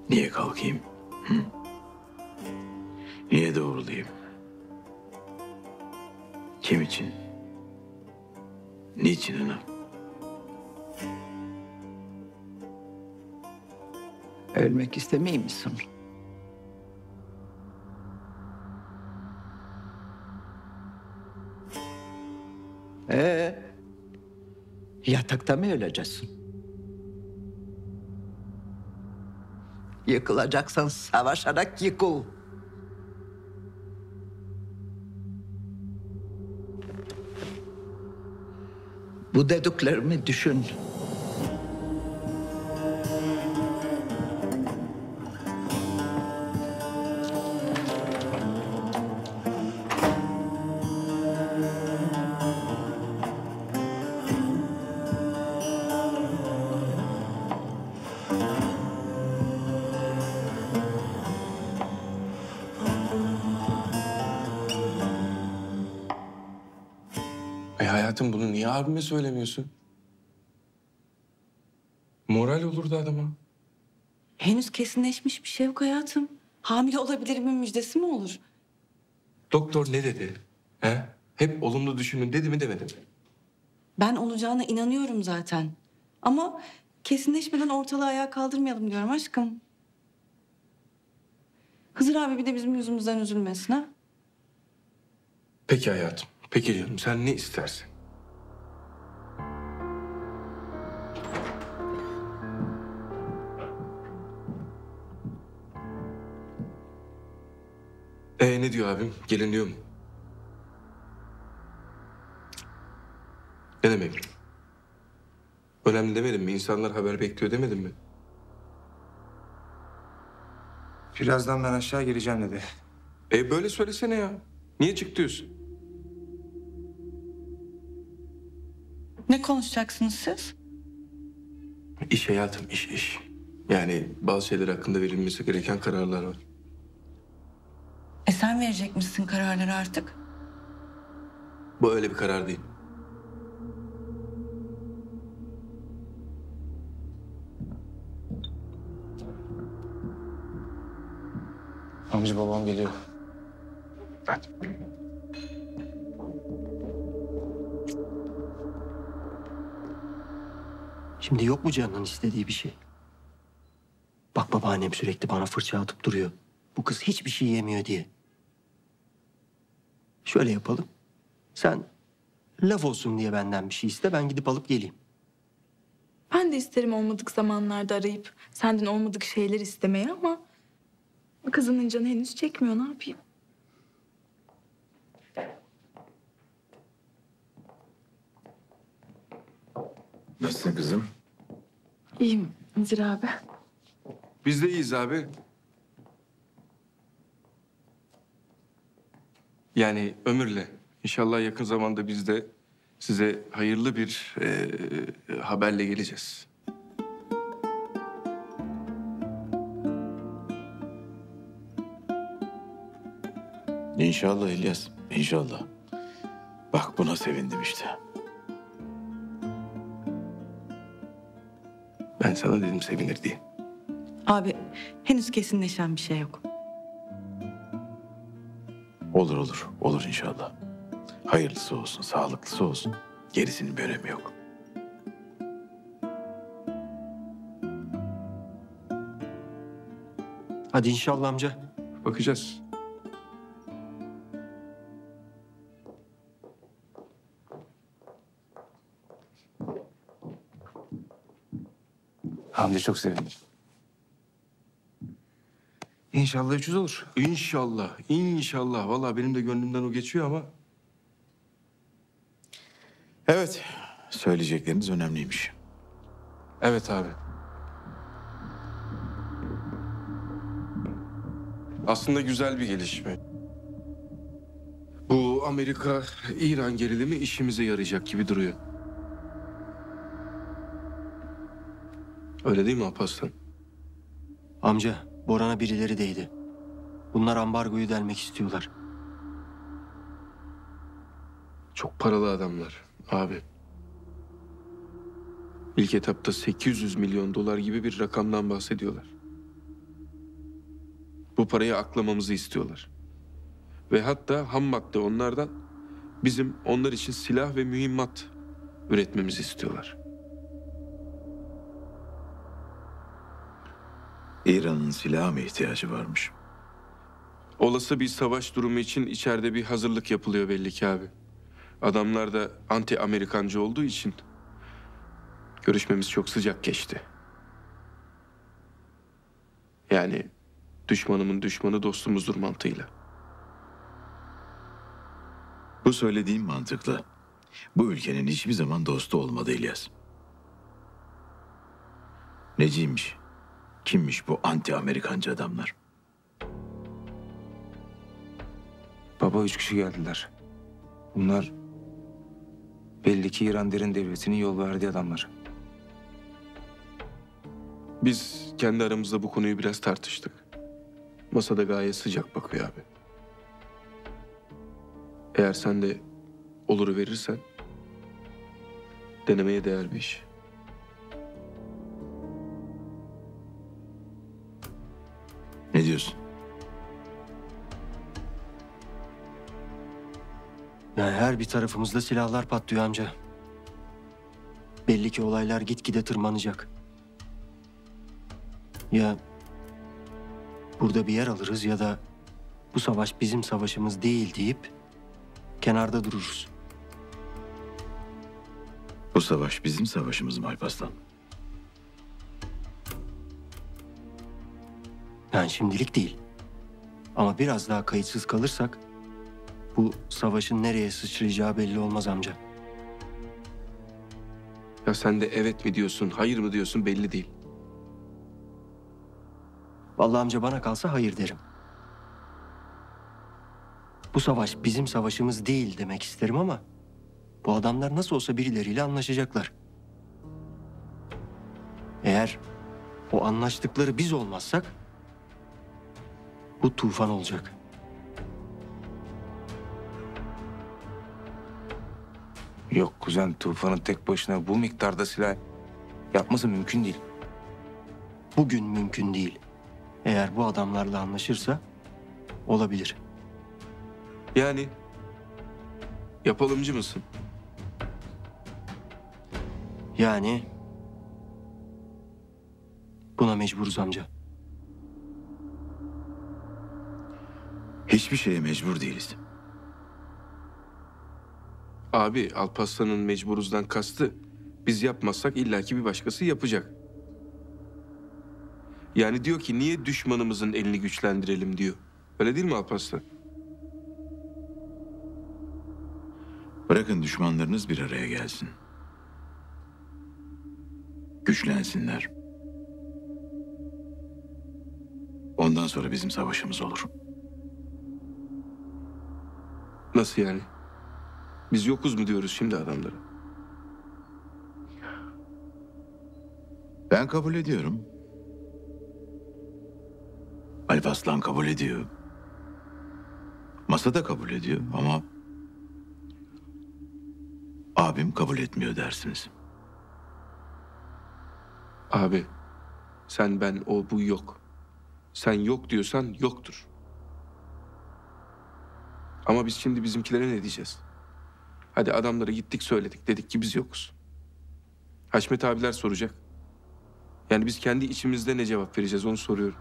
Niye kalkayım? Hı? Niye doğrulayayım? Kim için? Niçin ana? Ölmek istemiyor musun? Ee, yatakta mı öleceksin? Yıkılacaksan savaşarak yıkıl. Bu dediklerimi düşün. Söylemiyorsun? Moral olurdu adama. Henüz kesinleşmiş bir şey yok hayatım. Hamile olabilirimin müjdesi mi olur? Doktor ne dedi? He? Hep olumlu düşünün dedi mi demedi mi? Ben olacağına inanıyorum zaten. Ama kesinleşmeden ortalığı ayağa kaldırmayalım diyorum aşkım. Hızır abi bir de bizim yüzümüzden üzülmesin ha. Peki hayatım. Peki canım sen ne istersin? Ne diyor abim? Gelin diyor mu? Ne demek? Önemli demedim mi? İnsanlar haber bekliyor demedim mi? Birazdan ben aşağı geleceğim dedi. E böyle söylesene ya. Niye çık diyorsun? Ne konuşacaksınız siz? İş hayatım, iş iş. Yani bazı şeyler hakkında verilmesi gereken kararlar var. E sen verecek misin kararları artık? Bu öyle bir karar değil. Amca babam geliyor. Şimdi yok mu canının istediği bir şey? Bak babaannem sürekli bana fırça atıp duruyor. Bu kız hiçbir şey yemiyor diye. Şöyle yapalım. Sen laf olsun diye benden bir şey iste ben gidip alıp geleyim. Ben de isterim olmadık zamanlarda arayıp senden olmadık şeyler istemeyi ama kızının canı henüz çekmiyor ne yapayım? Nasılsın kızım? İyiyim Hızır abi. Biz de iyiyiz abi. Yani ömürle. İnşallah yakın zamanda biz de size hayırlı bir eee, haberle geleceğiz. İnşallah İlyas, inşallah. Bak buna sevindim işte. Ben sana dedim sevinir diye. Abi henüz kesinleşen bir şey yok. Olur olur, olur inşallah. Hayırlısı olsun, sağlıklısı olsun. Gerisinin bir önemi yok. Hadi inşallah amca. Bakacağız. Amca çok sevindim. İnşallah 300 olur. İnşallah, inşallah. Vallahi benim de gönlümden o geçiyor ama Evet, söyleyecekleriniz önemliymiş. Evet abi. Aslında güzel bir gelişme. Bu Amerika-İran gerilimi işimize yarayacak gibi duruyor. Öyle değil mi Alparslan? Amca Boran'a birileri değdi. Bunlar ambargoyu delmek istiyorlar. Çok paralı adamlar abi. İlk etapta 800 milyon dolar gibi bir rakamdan bahsediyorlar. Bu parayı aklamamızı istiyorlar. Ve hatta ham madde onlardan bizim onlar için silah ve mühimmat üretmemizi istiyorlar. İran'ın silaha mı ihtiyacı varmış? Olası bir savaş durumu için içeride bir hazırlık yapılıyor belli ki abi. Adamlar da anti Amerikancı olduğu için görüşmemiz çok sıcak geçti. Yani düşmanımın düşmanı dostumuzdur mantığıyla. Bu söylediğim mantıklı. Bu ülkenin hiçbir zaman dostu olmadı İlyas. Neciymiş? Kimmiş bu anti Amerikancı adamlar? Baba üç kişi geldiler. Bunlar belli ki İran derin devletinin yol verdiği adamlar. Biz kendi aramızda bu konuyu biraz tartıştık. Masada gayet sıcak bakıyor abi. Eğer sen de oluru verirsen denemeye değer bir iş. Yani her bir tarafımızda silahlar patlıyor amca. Belli ki olaylar gitgide tırmanacak. Ya burada bir yer alırız ya da bu savaş bizim savaşımız değil deyip kenarda dururuz. Bu savaş bizim savaşımız mı Alparslan? Yani şimdilik değil. Ama biraz daha kayıtsız kalırsak bu savaşın nereye sıçrayacağı belli olmaz amca. Ya sen de evet mi diyorsun, hayır mı diyorsun belli değil. Vallahi amca bana kalsa hayır derim. Bu savaş bizim savaşımız değil demek isterim ama bu adamlar nasıl olsa birileriyle anlaşacaklar. Eğer o anlaştıkları biz olmazsak bu tufan olacak. Yok kuzen Tufan'ın tek başına bu miktarda silah yapması mümkün değil. Bugün mümkün değil. Eğer bu adamlarla anlaşırsa olabilir. Yani yapalımcı mısın? Yani buna mecburuz amca. Hiçbir şeye mecbur değiliz. Abi Alparslan'ın mecburuzdan kastı biz yapmazsak illaki bir başkası yapacak. Yani diyor ki niye düşmanımızın elini güçlendirelim diyor. Öyle değil mi Alparslan? Bırakın düşmanlarınız bir araya gelsin. Güçlensinler. Ondan sonra bizim savaşımız olur. Nasıl yani? Biz yokuz mu diyoruz şimdi adamlara? Ben kabul ediyorum. Alparslan kabul ediyor. Masa da kabul ediyor ama... Abim kabul etmiyor dersiniz. Abi sen ben o bu yok. Sen yok diyorsan yoktur. Ama biz şimdi bizimkilere ne diyeceğiz? Hadi adamlara gittik söyledik dedik ki biz yokuz. Haşmet abiler soracak. Yani biz kendi içimizde ne cevap vereceğiz onu soruyorum.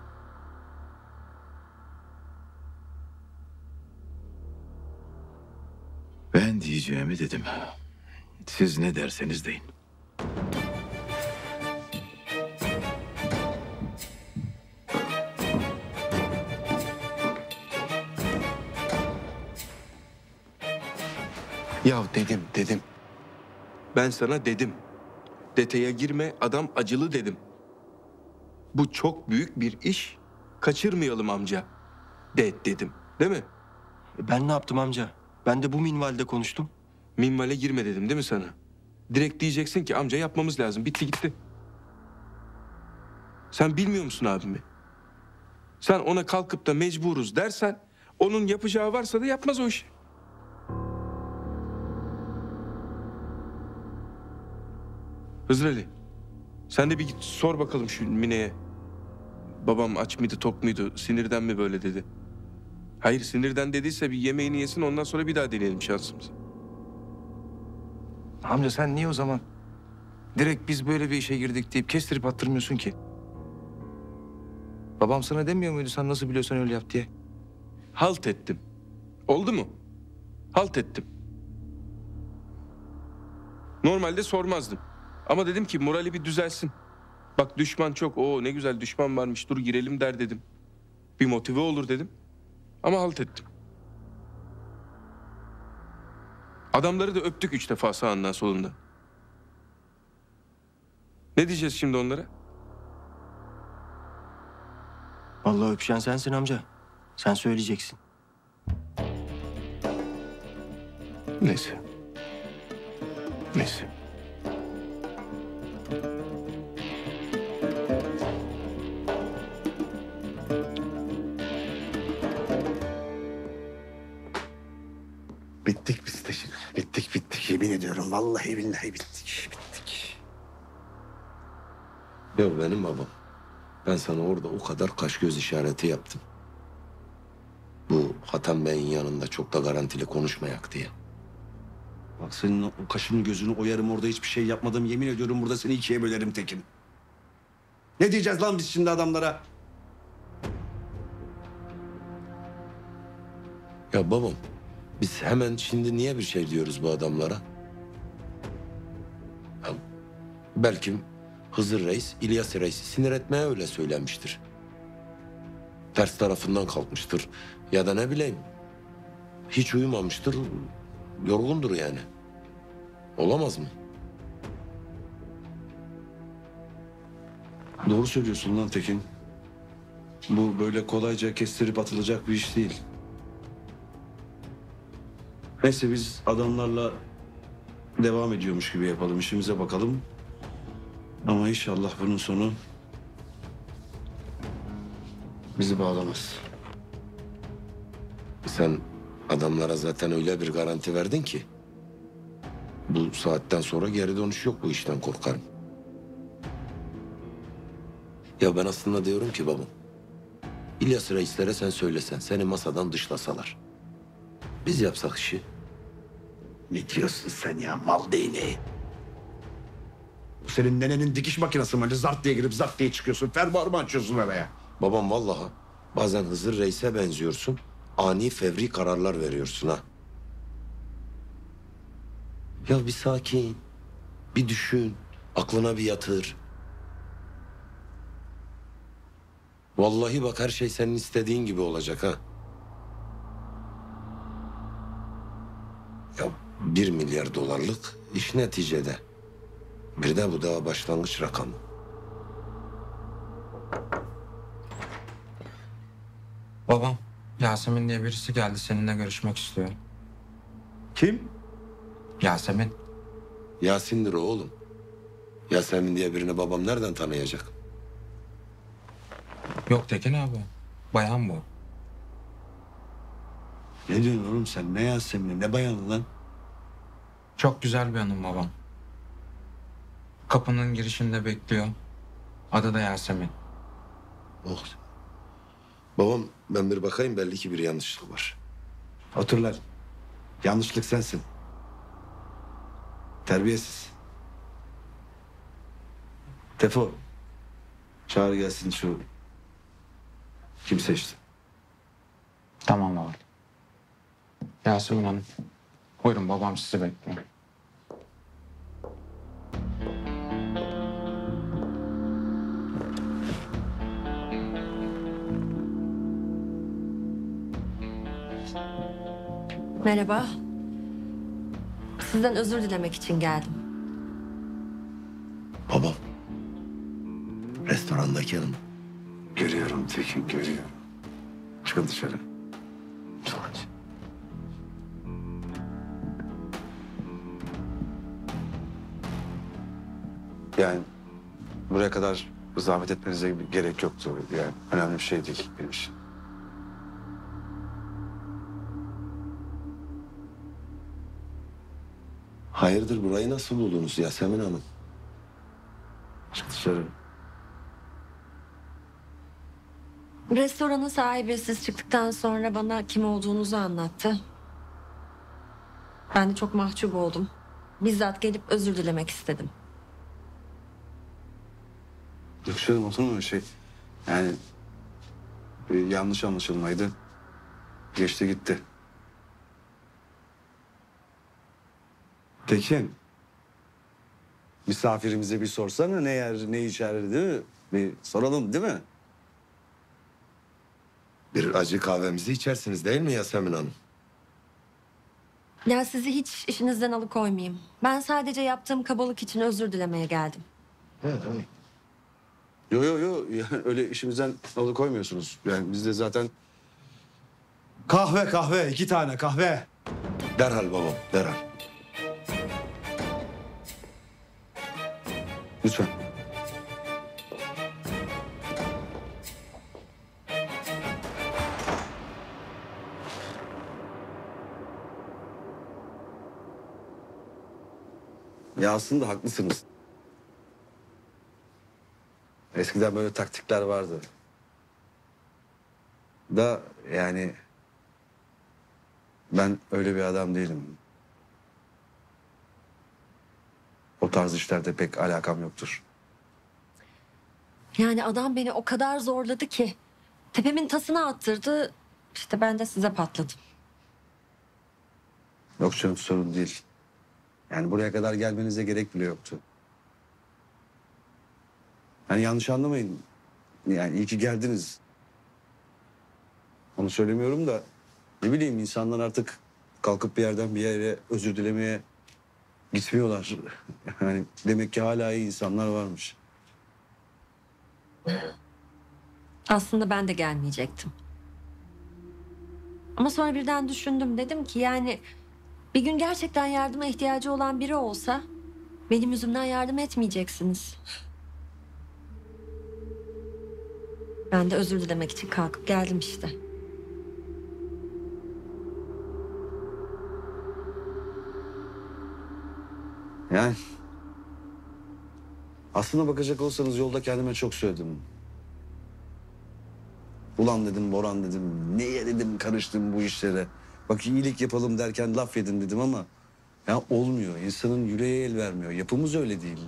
Ben diyeceğimi dedim. Siz ne derseniz deyin. Ya dedim dedim. Ben sana dedim. Detaya girme adam acılı dedim. Bu çok büyük bir iş. Kaçırmayalım amca. De dedim. Değil mi? Ben ne yaptım amca? Ben de bu minvalde konuştum. Minvale girme dedim değil mi sana? Direkt diyeceksin ki amca yapmamız lazım. Bitti gitti. Sen bilmiyor musun abimi? Sen ona kalkıp da mecburuz dersen onun yapacağı varsa da yapmaz o işi. Hızır Ali, sen de bir git sor bakalım şu Mine'ye. Babam aç mıydı, tok muydu, sinirden mi böyle dedi. Hayır sinirden dediyse bir yemeğini yesin ondan sonra bir daha deneyelim şansımızı. Amca sen niye o zaman direkt biz böyle bir işe girdik deyip kestirip attırmıyorsun ki? Babam sana demiyor muydu sen nasıl biliyorsan öyle yap diye? Halt ettim. Oldu mu? Halt ettim. Normalde sormazdım. Ama dedim ki morali bir düzelsin. Bak düşman çok. Oo ne güzel düşman varmış. Dur girelim der dedim. Bir motive olur dedim. Ama halt ettim. Adamları da öptük üç defa sağından solunda. Ne diyeceğiz şimdi onlara? Vallahi öpüşen sensin amca. Sen söyleyeceksin. Neyse. Neyse. Bittik biz Tekin. Bittik bittik yemin ediyorum. Vallahi billahi bittik. Bittik. Ya benim babam. Ben sana orada o kadar kaş göz işareti yaptım. Bu Hatem Bey'in yanında çok da garantili konuşmayak diye. Bak senin o kaşını gözünü oyarım orada hiçbir şey yapmadım. Yemin ediyorum burada seni ikiye bölerim Tekin. Ne diyeceğiz lan biz şimdi adamlara? Ya babam biz hemen şimdi niye bir şey diyoruz bu adamlara? Ya, belki Hızır Reis İlyas Reis'i sinir etmeye öyle söylemiştir. Ters tarafından kalkmıştır. Ya da ne bileyim hiç uyumamıştır. Yorgundur yani. Olamaz mı? Doğru söylüyorsun lan Tekin. Bu böyle kolayca kestirip atılacak bir iş değil. Neyse biz adamlarla devam ediyormuş gibi yapalım. işimize bakalım. Ama inşallah bunun sonu bizi bağlamaz. Sen adamlara zaten öyle bir garanti verdin ki. Bu saatten sonra geri dönüş yok bu işten korkarım. Ya ben aslında diyorum ki babam. İlyas reislere sen söylesen, seni masadan dışlasalar. Biz yapsak işi. Ne diyorsun sen ya mal değneği? Bu senin nenenin dikiş makinesi mi? Zart diye girip zart diye çıkıyorsun. Fermuar mı açıyorsun araya? Babam vallahi bazen Hızır Reis'e benziyorsun. Ani fevri kararlar veriyorsun ha. Ya bir sakin. Bir düşün. Aklına bir yatır. Vallahi bak her şey senin istediğin gibi olacak ha. Ya bir milyar dolarlık iş neticede. Bir de bu daha başlangıç rakamı. Babam, Yasemin diye birisi geldi seninle görüşmek istiyor. Kim? Yasemin. Yasin'dir o oğlum. Yasemin diye birini babam nereden tanıyacak? Yok Tekin abi. Bayan bu. Ne diyorsun oğlum sen? Ne Yasemin'i ne bayanı lan? Çok güzel bir hanım babam. Kapının girişinde bekliyor. Adı da Yasemin. Oh. Babam ben bir bakayım belli ki bir yanlışlık var. Otur lan. Yanlışlık sensin. Terbiyesiz. Tefo. Çağır gelsin şu. Kim seçti? Tamam baba. Yasemin Hanım. Buyurun babam sizi bekliyor. Merhaba. Sizden özür dilemek için geldim. Babam. Restorandaki hanım. Görüyorum Tekin görüyorum. Çıkın dışarı. Yani buraya kadar zahmet etmenize gerek yoktu. Yani önemli bir şey değil benim için. Hayırdır burayı nasıl buldunuz Yasemin Hanım? Çık dışarı. Restoranın sahibi siz çıktıktan sonra bana kim olduğunuzu anlattı. Ben de çok mahcup oldum. Bizzat gelip özür dilemek istedim. Yok canım olur mu öyle şey? Yani bir yanlış anlaşılmaydı. Geçti gitti. Tekin. Misafirimize bir sorsana ne yer ne içer değil mi? Bir soralım değil mi? Bir acı kahvemizi içersiniz değil mi Yasemin Hanım? Ya sizi hiç işinizden alıkoymayayım. Ben sadece yaptığım kabalık için özür dilemeye geldim. Evet, evet. Yo yo yo *laughs* yani öyle işimizden alıkoymuyorsunuz. Yani biz de zaten kahve kahve iki tane kahve. Derhal babam derhal. Lütfen. Ya aslında haklısınız. Eskiden böyle taktikler vardı. Da yani ben öyle bir adam değilim. O tarz işlerde pek alakam yoktur. Yani adam beni o kadar zorladı ki tepemin tasını attırdı. İşte ben de size patladım. Yok canım sorun değil. Yani buraya kadar gelmenize gerek bile yoktu. Yani yanlış anlamayın. Yani iyi ki geldiniz. Onu söylemiyorum da ne bileyim insanlar artık kalkıp bir yerden bir yere özür dilemeye gitmiyorlar. *laughs* Yani demek ki hala iyi insanlar varmış. Aslında ben de gelmeyecektim. Ama sonra birden düşündüm. Dedim ki yani bir gün gerçekten yardıma ihtiyacı olan biri olsa benim yüzümden yardım etmeyeceksiniz. Ben de özür dilemek için kalkıp geldim işte. Yani aslına bakacak olsanız yolda kendime çok söyledim. Ulan dedim Boran dedim. Niye dedim karıştım bu işlere. Bak iyilik yapalım derken laf yedin dedim ama ya olmuyor. İnsanın yüreği el vermiyor. Yapımız öyle değil.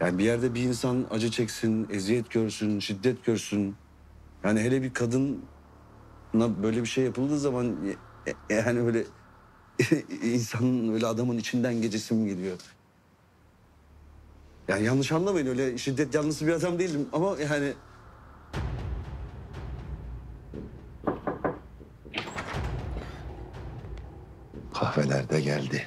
Yani bir yerde bir insan acı çeksin, eziyet görsün, şiddet görsün. Yani hele bir kadına böyle bir şey yapıldığı zaman e- yani öyle *laughs* insanın öyle adamın içinden geçesi mi geliyor? Yani yanlış anlamayın öyle şiddet yanlısı bir adam değilim ama yani Kahveler de geldi.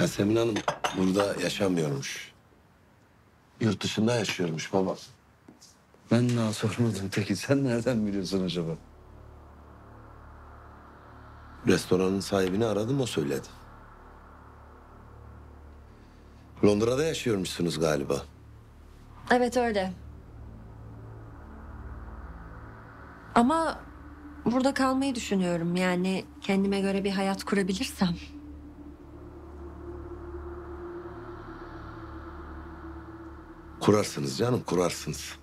Yasemin Hanım burada yaşamıyormuş. Yurt dışında yaşıyormuş baba. ben daha sormadım. Peki sen nereden biliyorsun acaba? Restoranın sahibini aradım o söyledi. Londra'da yaşıyormuşsunuz galiba. Evet öyle. Ama burada kalmayı düşünüyorum. Yani kendime göre bir hayat kurabilirsem. Kurarsınız canım kurarsınız.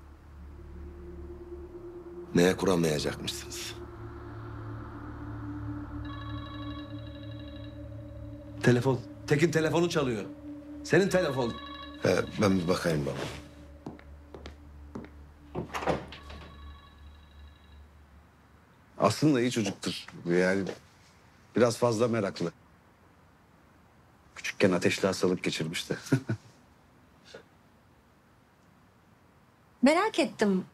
Neye kuramayacakmışsınız? Telefon. Tekin telefonu çalıyor. Senin telefon. He, ben bir bakayım baba. Aslında iyi çocuktur. Yani biraz fazla meraklı. Küçükken ateşli hastalık geçirmişti. *laughs* Merak ettim.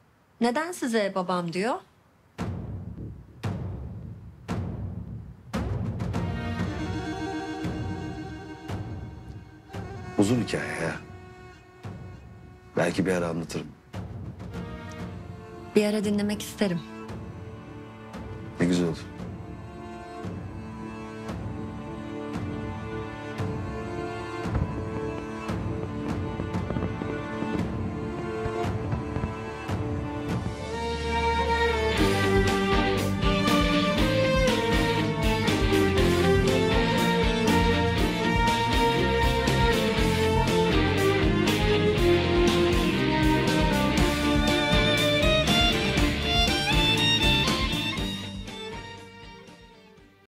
Neden size babam diyor? Uzun hikaye ya. Belki bir ara anlatırım. Bir ara dinlemek isterim. Ne güzel olur.